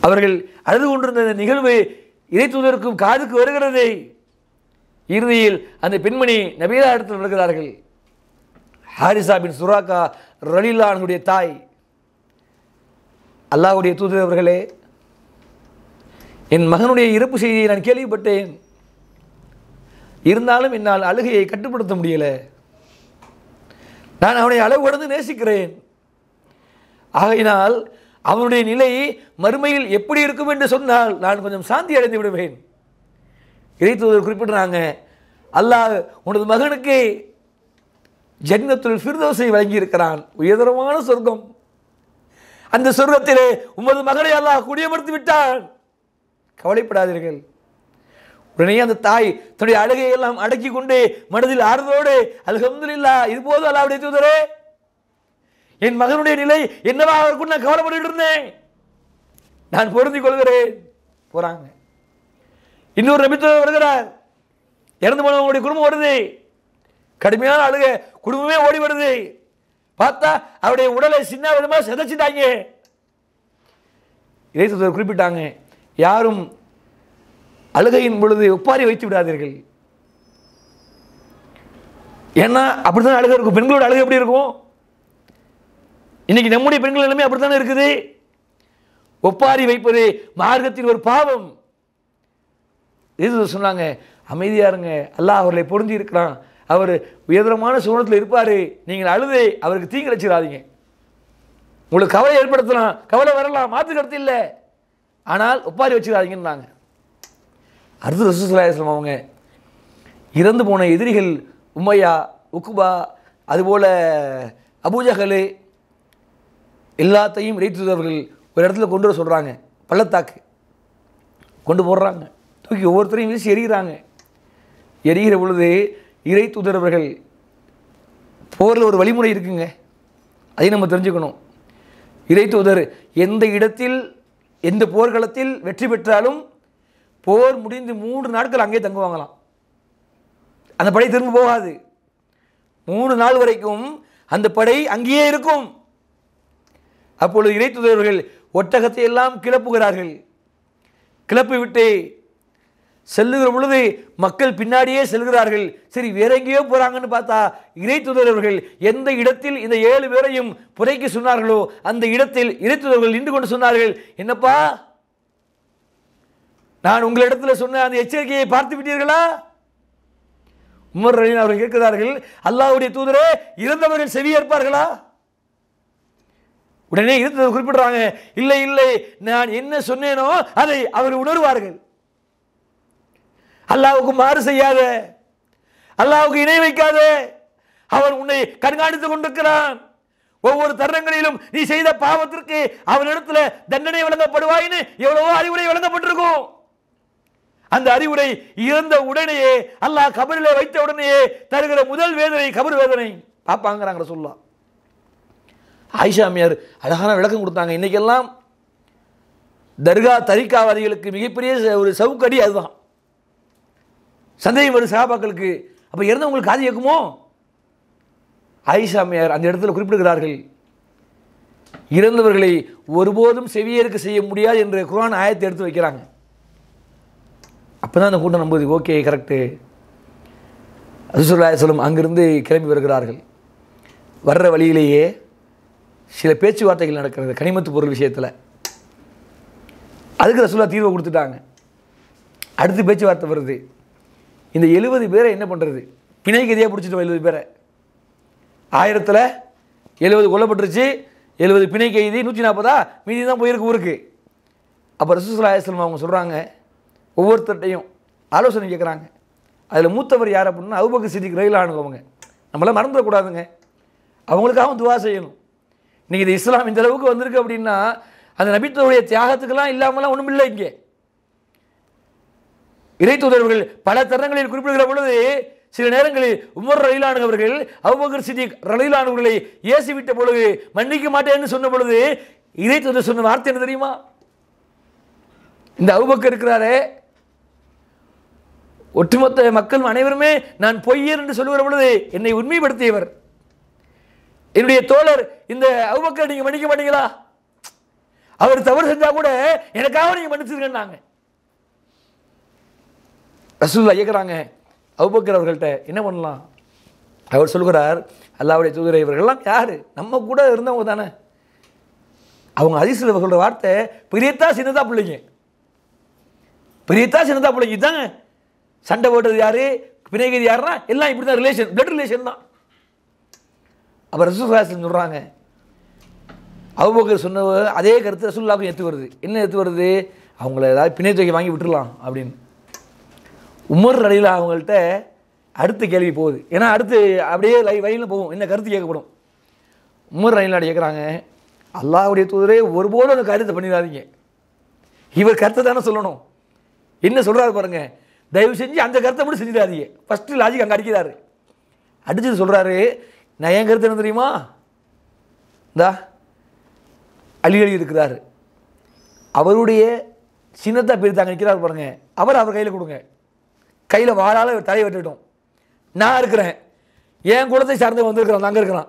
அவர்கள் அழுது கொண்டிருந்த நிகழ்வு இறை தூதருக்கும் காதுக்கு வருகிறதே. இறுதியில் அந்த பெண்மணி நபீரா இடத்தில் வருகிறார்கள் ஹாரிசா பின் சுராக்கா ரலிலானுடைய தாய். அல்லாஹுடைய தூதர் அவர்களே என் மகனுடைய இறப்பு செய்தியை நான் கேள்விப்பட்டேன். இருந்தாலும் என்னால் அழுகையை கட்டுப்படுத்த முடியல. நான் அவனை அளவு கடந்து நேசிக்கிறேன். ஆகையினால் அவனுடைய நிலை மறுமையில் எப்படி இருக்கும் என்று சொன்னால் நான் கொஞ்சம் சாந்தி அடைந்து விடுவேன். இறைத்தூதர் குறிப்பிடுறாங்க அல்லாஹ் உனது மகனுக்கு ஜன்னத்துள் ஃபிர்தோசை வழங்கியிருக்கிறான். உயர்தரமான சொர்க்கம். அந்த சொர்க்கத்திலே உமது மகனை அல்லாஹ் குடியமர்த்து விட்டான். கவலைப்படாதீர்கள். உடனே அந்த தாய் தன்னுடைய அழகையெல்லாம் அடக்கி கொண்டு மனதில் ஆறுதலோடு அல்ஹம்துலில்லா இது போதும் அல்லாவுடைய தூதரே. என் மகனுடைய நிலை என்னவாக இருக்கும் நான் கவலைப்பட்டு இருந்தேன். நான் பொருந்திக் கொள்கிறேன். போறாங்க. இன்னொரு நபித்துவர் வருகிறார். இறந்து போனவங்களுடைய குடும்பம் வருது. கடுமையான அழுக குடும்பமே ஓடி வருது. பார்த்தா அவருடைய உடலை சின்ன விதமாக சிதைச்சிட்டாங்க. இறைத்துவர் குறிப்பிட்டாங்க. யாரும் அழுகையின் பொழுது ஒப்பாரி வைத்து விடாதீர்கள். ஏன்னா அப்படித்தான் அழுகை இருக்கும். பெண்களோட அழுகை எப்படி இருக்கும்? இன்னைக்கு நம்முடைய பெண்கள் நிலைமை அப்படித்தானே இருக்குது? ஒப்பாரி வைப்பது மார்க்கத்தின் ஒரு பாவம். இது சொன்னாங்க அமைதியாக இருங்க. அல்லாஹ் அவர்களை பொருந்தி இருக்கிறான். அவர் உயர்தரமான சூழ்நிலத்தில் இருப்பார். நீங்கள் அழுது அவருக்கு தீங்கு வச்சிடாதீங்க உங்களுக்கு கவலை ஏற்படுத்தலாம். கவலை வரலாம். மாற்று கருத்து இல்லை. ஆனால் ஒப்பாரி வச்சிடாதீங்கன்னாங்க அடுத்து ரசூசலாயம் அவங்க இறந்து போன எதிரிகள் உம்மையா உக்குபா அதுபோல் அபூஜகலு எல்லாத்தையும் இறைத்துதவர்கள் ஒரு இடத்துல கொண்டு வர சொல்கிறாங்க பள்ளத்தாக்கு. கொண்டு போடுறாங்க. தூக்கி ஒவ்வொருத்தரையும் வீசி எரிகிறாங்க எரிகிற பொழுது இறை தூதரவர்கள் போரில் ஒரு வழிமுறை இருக்குங்க. அதையும் நம்ம தெரிஞ்சுக்கணும். இறை தூதர் எந்த இடத்தில் எந்த போர்க்களத்தில் வெற்றி பெற்றாலும் போர் முடிந்து மூன்று நாட்கள் அங்கே தங்குவாங்களாம். அந்த படை திரும்ப போகாது. மூணு நாள் வரைக்கும் அந்த படை அங்கேயே இருக்கும். அப்பொழுது இணைத்துதவர்கள் ஒட்டகத்தை எல்லாம் கிளப்புகிறார்கள். கிளப்பி விட்டு செல்லுகிற பொழுது மக்கள் பின்னாடியே செல்கிறார்கள். சரி வேற எங்கேயோ போகிறாங்கன்னு பார்த்தா இறைத்துதரவர்கள் எந்த இடத்தில் இந்த ஏழு பேரையும் புதைக்க சொன்னார்களோ அந்த இடத்தில் இறைத்துதவர்கள் நின்று கொண்டு சொன்னார்கள். என்னப்பா? நான் உங்களிடத்தில் சொன்ன அந்த எச்சரிக்கையை பார்த்து விட்டீர்களா? உமர் ரலீன் அவர்கள் இருக்கிறார்கள் அல்லாவுடைய தூதரே இறந்தவர்கள் செவியேற்பார்களா? உடனே இருந்ததை குறிப்பிடுறாங்க. இல்லை இல்லை நான் என்ன சொன்னேனோ அதை அவர் உணர்வார்கள். அல்லாவுக்கு மாறு செய்யாத அல்லாவுக்கு இணை வைக்காத அவன் உன்னை கண்காணித்துக் கொண்டிருக்கிறான். ஒவ்வொரு தருணங்களிலும் நீ செய்த பாவத்திற்கு அவனிடத்துல தண்டனை வழங்கப்படுவாயின்னு எவ்வளவோ அறிவுரை வழங்கப்பட்டிருக்கும். அந்த அறிவுரை இறந்த உடனேயே அல்லாஹ் கபரில் வைத்த உடனேயே தருகிற முதல் வேதனை கபர் வேதனை. பார்ப்பாங்கிறாங்க சொல்லலாம் ஆயிஷா அழகான விளக்கம் கொடுத்தாங்க. இன்றைக்கெல்லாம் தர்கா தரிக்காவாதிகளுக்கு மிகப்பெரிய ச- ஒரு சவுக்கடி அதுதான். சந்தேகம் வரும் சகாபாக்களுக்கு. அப்போ இறந்தவங்களுக்கு காது இயக்குமோ ஆயிஷா அந்த இடத்துல குறிப்பிடுகிறார்கள். இறந்தவர்களை ஒருபோதும் செவியேற்க செய்ய முடியாது என்ற குரான் ஆயத்தை எடுத்து வைக்கிறாங்க. அப்போ தான் அந்த கூட்டம் நம்புது. ஓகே கரெக்டு அசுசுல்லாசலம் அங்கிருந்து கிளம்பி வருகிறார்கள். வர்ற வழியிலேயே சில பேச்சுவார்த்தைகள் நடக்கிறது கனிமத்து பொருள் விஷயத்தில். அதுக்கு ரசூலா தீர்வை கொடுத்துட்டாங்க. அடுத்து பேச்சுவார்த்தை வருது. இந்த எழுபது பேரை என்ன பண்ணுறது பிணை கதியாக பிடிச்சிட்டு எழுபது பேரை. ஆயிரத்தில் எழுபது கொல்லப்பட்டுருச்சு. எழுபது பிணை கைதி நூற்றி நாற்பதா மீதி தான் போயிருக்கு ஊருக்கு. அப்போ ரசூசுல்லா அலிஸ்லாம் அவங்க சொல்கிறாங்க ஒவ்வொருத்தர்ட்டையும் ஆலோசனை கேட்குறாங்க அதில் மூத்தவர் யார் அப்படின்னா அவுபக்கு சிதிக்கு ரயில் அவங்க. நம்மளாம் மறந்துடக்கூடாதுங்க அவங்களுக்காகவும் துவா செய்யணும். நீங்கள் இது இஸ்லாம் இந்த அளவுக்கு வந்திருக்கு அப்படின்னா அந்த நபித்தருடைய தியாகத்துக்கெல்லாம் இல்லாமலாம் ஒன்றும் இல்லை இங்கே. இறைத்தூதர்கள் பல தருணங்களில் குறிப்பிடுகிற பொழுது சில நேரங்களில் உமர் ரயிலானு அவர்கள் அவ்வகர் சிதி ரயிலானவர்களை ஏசி விட்ட பொழுது மன்னிக்க மாட்டேன்னு சொன்ன பொழுது இறைத்தூதர் சொன்ன வார்த்தை என்ன தெரியுமா? இந்த அவுபக்கர் இருக்கிறாரே ஒட்டுமொத்த மக்கள் அனைவருமே நான் பொய்யர் என்று சொல்லுகிற பொழுது என்னை உண்மைப்படுத்தியவர். என்னுடைய தோழர் இந்த அவுபக்கர் நீங்கள் மன்னிக்க மாட்டீங்களா? அவர் தவறு செஞ்சால் கூட எனக்காக நீங்கள் மன்னிச்சிருக்கேன்னாங்க ரசூல்லா கேட்குறாங்க அவுபக்கர் அவர்கள்ட்ட என்ன பண்ணலாம்? அவர் சொல்கிறார் அல்லாவுடைய தூதரை இவர்கள்லாம் யார்? நம்ம கூட இருந்தவங்க தானே. அவங்க அதிசல சொல்கிற வார்த்தை பெரியத்தா சின்னதா பிள்ளைங்க. பெரியத்தா சின்னதா பிள்ளைங்க தாங்க சண்டை போட்டது யாரு? பிணைகிறது யாருன்னா எல்லாம் இப்படி தான் ரிலேஷன் பிளட் ரிலேஷன் தான். அப்போ ரசூல்லாசன் சொல்கிறாங்க அபுபக்கர் சொன்ன அதே கருத்து ரசூல்லாவுக்கும் எத்து வருது. என்ன எத்து வருது? அவங்கள ஏதாவது பிணை தொகை வாங்கி விட்டுடலாம் அப்படின்னு. உமர் ரலிலா அவங்கள்ட்ட அடுத்த கேள்வி போகுது. ஏன்னா அடுத்து அப்படியே லை வயலில் போகும். என்ன கருத்து கேட்கப்படும்? உமர் ரலிலா கேட்குறாங்க அல்லாவுடைய தூதரே ஒருபோதும் அந்த காரியத்தை பண்ணிடாதீங்க. இவர் கருத்தை தானே சொல்லணும். என்ன சொல்கிறாரு பாருங்கள் தயவு செஞ்சு அந்த கருத்தை மட்டும் செஞ்சிடாதீங்க. ஃபஸ்ட்டு லாஜிக் அங்கே அடிக்கிறாரு. அடிச்சது சொல்கிறாரு நான் ஏன் கருத்து என்ன தெரியுமா? இந்தா அலி அலி அவருடைய சின்னத்தை பிரித்தாங்க நிற்கிறார் பாருங்க. அவர் அவர் கையில் கொடுங்க. கையில் வாழால் தலையை வெட்டுட்டோம். நான் இருக்கிறேன். என் குலத்தை சார்ந்து வந்திருக்கிறான் அங்கே இருக்கிறான்.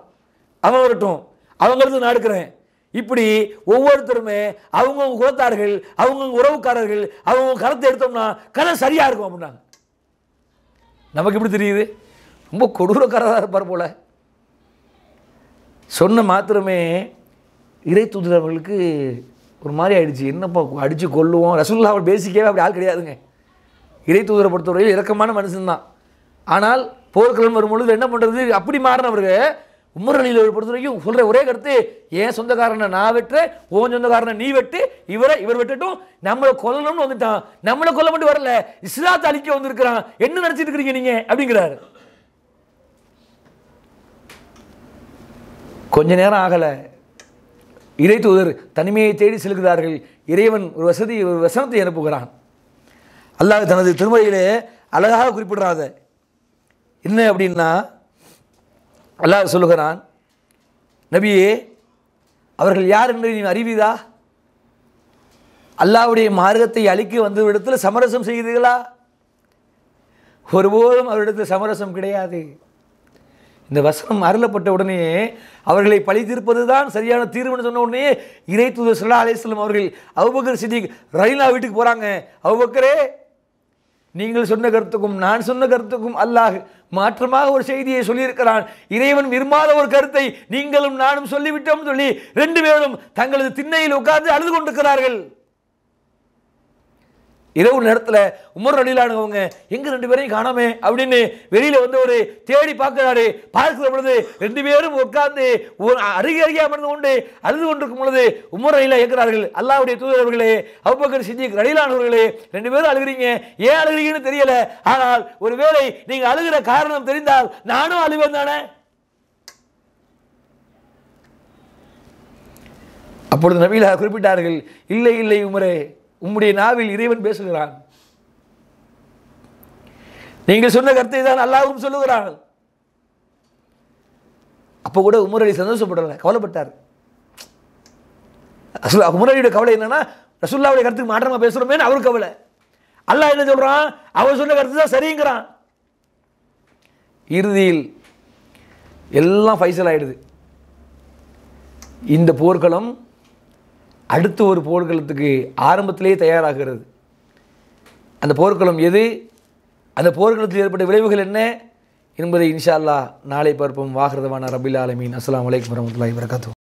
அவன் வரட்டும். அவங்களுக்கு நான் இருக்கிறேன். இப்படி ஒவ்வொருத்தருமே அவங்கவுங்க குலத்தார்கள் அவங்கவுங்க உறவுக்காரர்கள் அவங்கவுங்க கருத்தை எடுத்தோம்னா கதை சரியாக இருக்கும் அப்படின்னாங்க. நமக்கு எப்படி தெரியுது? ரொம்ப கொடூரக்காரராக இருப்பார் போல. சொன்ன மாத்திரமே இறை தூதரவர்களுக்கு ஒரு மாதிரி ஆயிடுச்சு. என்னப்பா அடித்து கொல்லுவோம். ரசூல்லா அவர் பேசிக்கவே அப்படி ஆள் கிடையாதுங்க. இறை தூதரை பொறுத்தவரையில் இறக்கமான மனுஷன்தான். ஆனால் போர்க்களம் வரும்பொழுது என்ன பண்ணுறது அப்படி மாறினவருங்க உமர் பொறுத்தவரைக்கும் பொறுத்த வரைக்கும் சொல்கிற ஒரே கருத்து ஏன் சொந்தக்காரனை நான் வெட்டுறேன் ஓன் சொந்தக்காரனை நீ வெட்டு இவரை இவர் வெட்டட்டும் நம்மளை கொல்லணும்னு வந்துட்டான். நம்மளை கொல்ல மட்டும் வரல இஸ்லாத்தை அழிக்க வந்திருக்கிறான். என்ன நினச்சிட்டு இருக்கிறீங்க நீங்கள் அப்படிங்கிறாரு. கொஞ்ச நேரம் ஆகலை. இறை தூதர் தனிமையை தேடி செல்கிறார்கள். இறைவன் ஒரு வசதி ஒரு வசனத்தை அனுப்புகிறான். அல்லாஹ் தனது திருமறையிலே அழகாக குறிப்பிடுறாத. என்ன அப்படின்னா அல்லாஹ் சொல்லுகிறான் நபியே அவர்கள் யார் என்று நீ அறிவீதா அல்லாவுடைய மார்க்கத்தை அழிக்க வந்த இடத்துல சமரசம் செய்கிறீர்களா? ஒருபோதும் அவரிடத்தில் சமரசம் கிடையாது. இந்த வசனம் அருளப்பட்ட உடனே அவர்களை பழி தீர்ப்பது தான் சரியான தீர்வுன்னு சொன்ன உடனே இறை தூதர் சொல்லா அலேஸ்லம் அவர்கள் அவுபக்கர் சித்திக் ரயிலா வீட்டுக்கு போகிறாங்க அவுபக்கரே நீங்கள் சொன்ன கருத்துக்கும் நான் சொன்ன கருத்துக்கும் அல்லாஹ் மாற்றமாக ஒரு செய்தியை சொல்லியிருக்கிறான். இறைவன் விரும்பாத ஒரு கருத்தை நீங்களும் நானும் சொல்லிவிட்டோம் சொல்லி ரெண்டு பேரும் தங்களது திண்ணையில் உட்கார்ந்து அழுது கொண்டிருக்கிறார்கள். இரவு நேரத்தில் உமர் அடியிலானவங்க எங்கே ரெண்டு பேரையும் காணாமே? அப்படின்னு வெளியில் வந்து ஒரு தேடி பார்க்குறாரு. பார்க்கிற பொழுது ரெண்டு பேரும் உட்கார்ந்து ஒரு அருகே அருகே அமர்ந்து கொண்டு அழுது கொண்டிருக்கும் பொழுது உமர் அடியில் இயக்குறார்கள் அல்லாவுடைய தூதரவர்களே அவ்வக்கர் சித்திக் அடியிலானவர்களே ரெண்டு பேரும் அழுகிறீங்க. ஏன் அழுகிறீங்கன்னு தெரியல. ஆனால் ஒருவேளை நீங்கள் அழுகிற காரணம் தெரிந்தால் நானும் அழுவேன் தானே? அப்பொழுது நபிலா குறிப்பிட்டார்கள் இல்லை இல்லை உமரே உம்முடைய நாவில் இறைவன் பேசுகிறான். நீங்கள் சொன்ன கருத்தை தான் அல்லாவும் சொல்லுகிறான் அப்போ கூட உமர் அலி சந்தோஷப்படல கவலைப்பட்டார். ரசூல் உமரடியோட கவலை என்னன்னா ரசுல்லாவுடைய கருத்துக்கு மாற்றமாக பேசுகிறோமேன்னு அவர் கவலை. அல்லாஹ் என்ன சொல்கிறான் அவர் சொன்ன கருத்து தான் சரிங்கிறான். இறுதியில் எல்லாம் ஃபைசல் ஆயிடுது. இந்த போர்க்களம் அடுத்த ஒரு போர்க்களத்துக்கு ஆரம்பத்திலேயே தயாராகிறது. அந்த போர்க்களம் எது? அந்த போர்க்களத்தில் ஏற்பட்ட விளைவுகள் என்ன? என்பதை இன்ஷா அல்லாஹ் நாளை பார்ப்போம். வாகிருதவான ரபில் ஆலமீன். அஸ்ஸலாமு அலைக்கும் வரமத்துல்லாஹி கத்துவோம்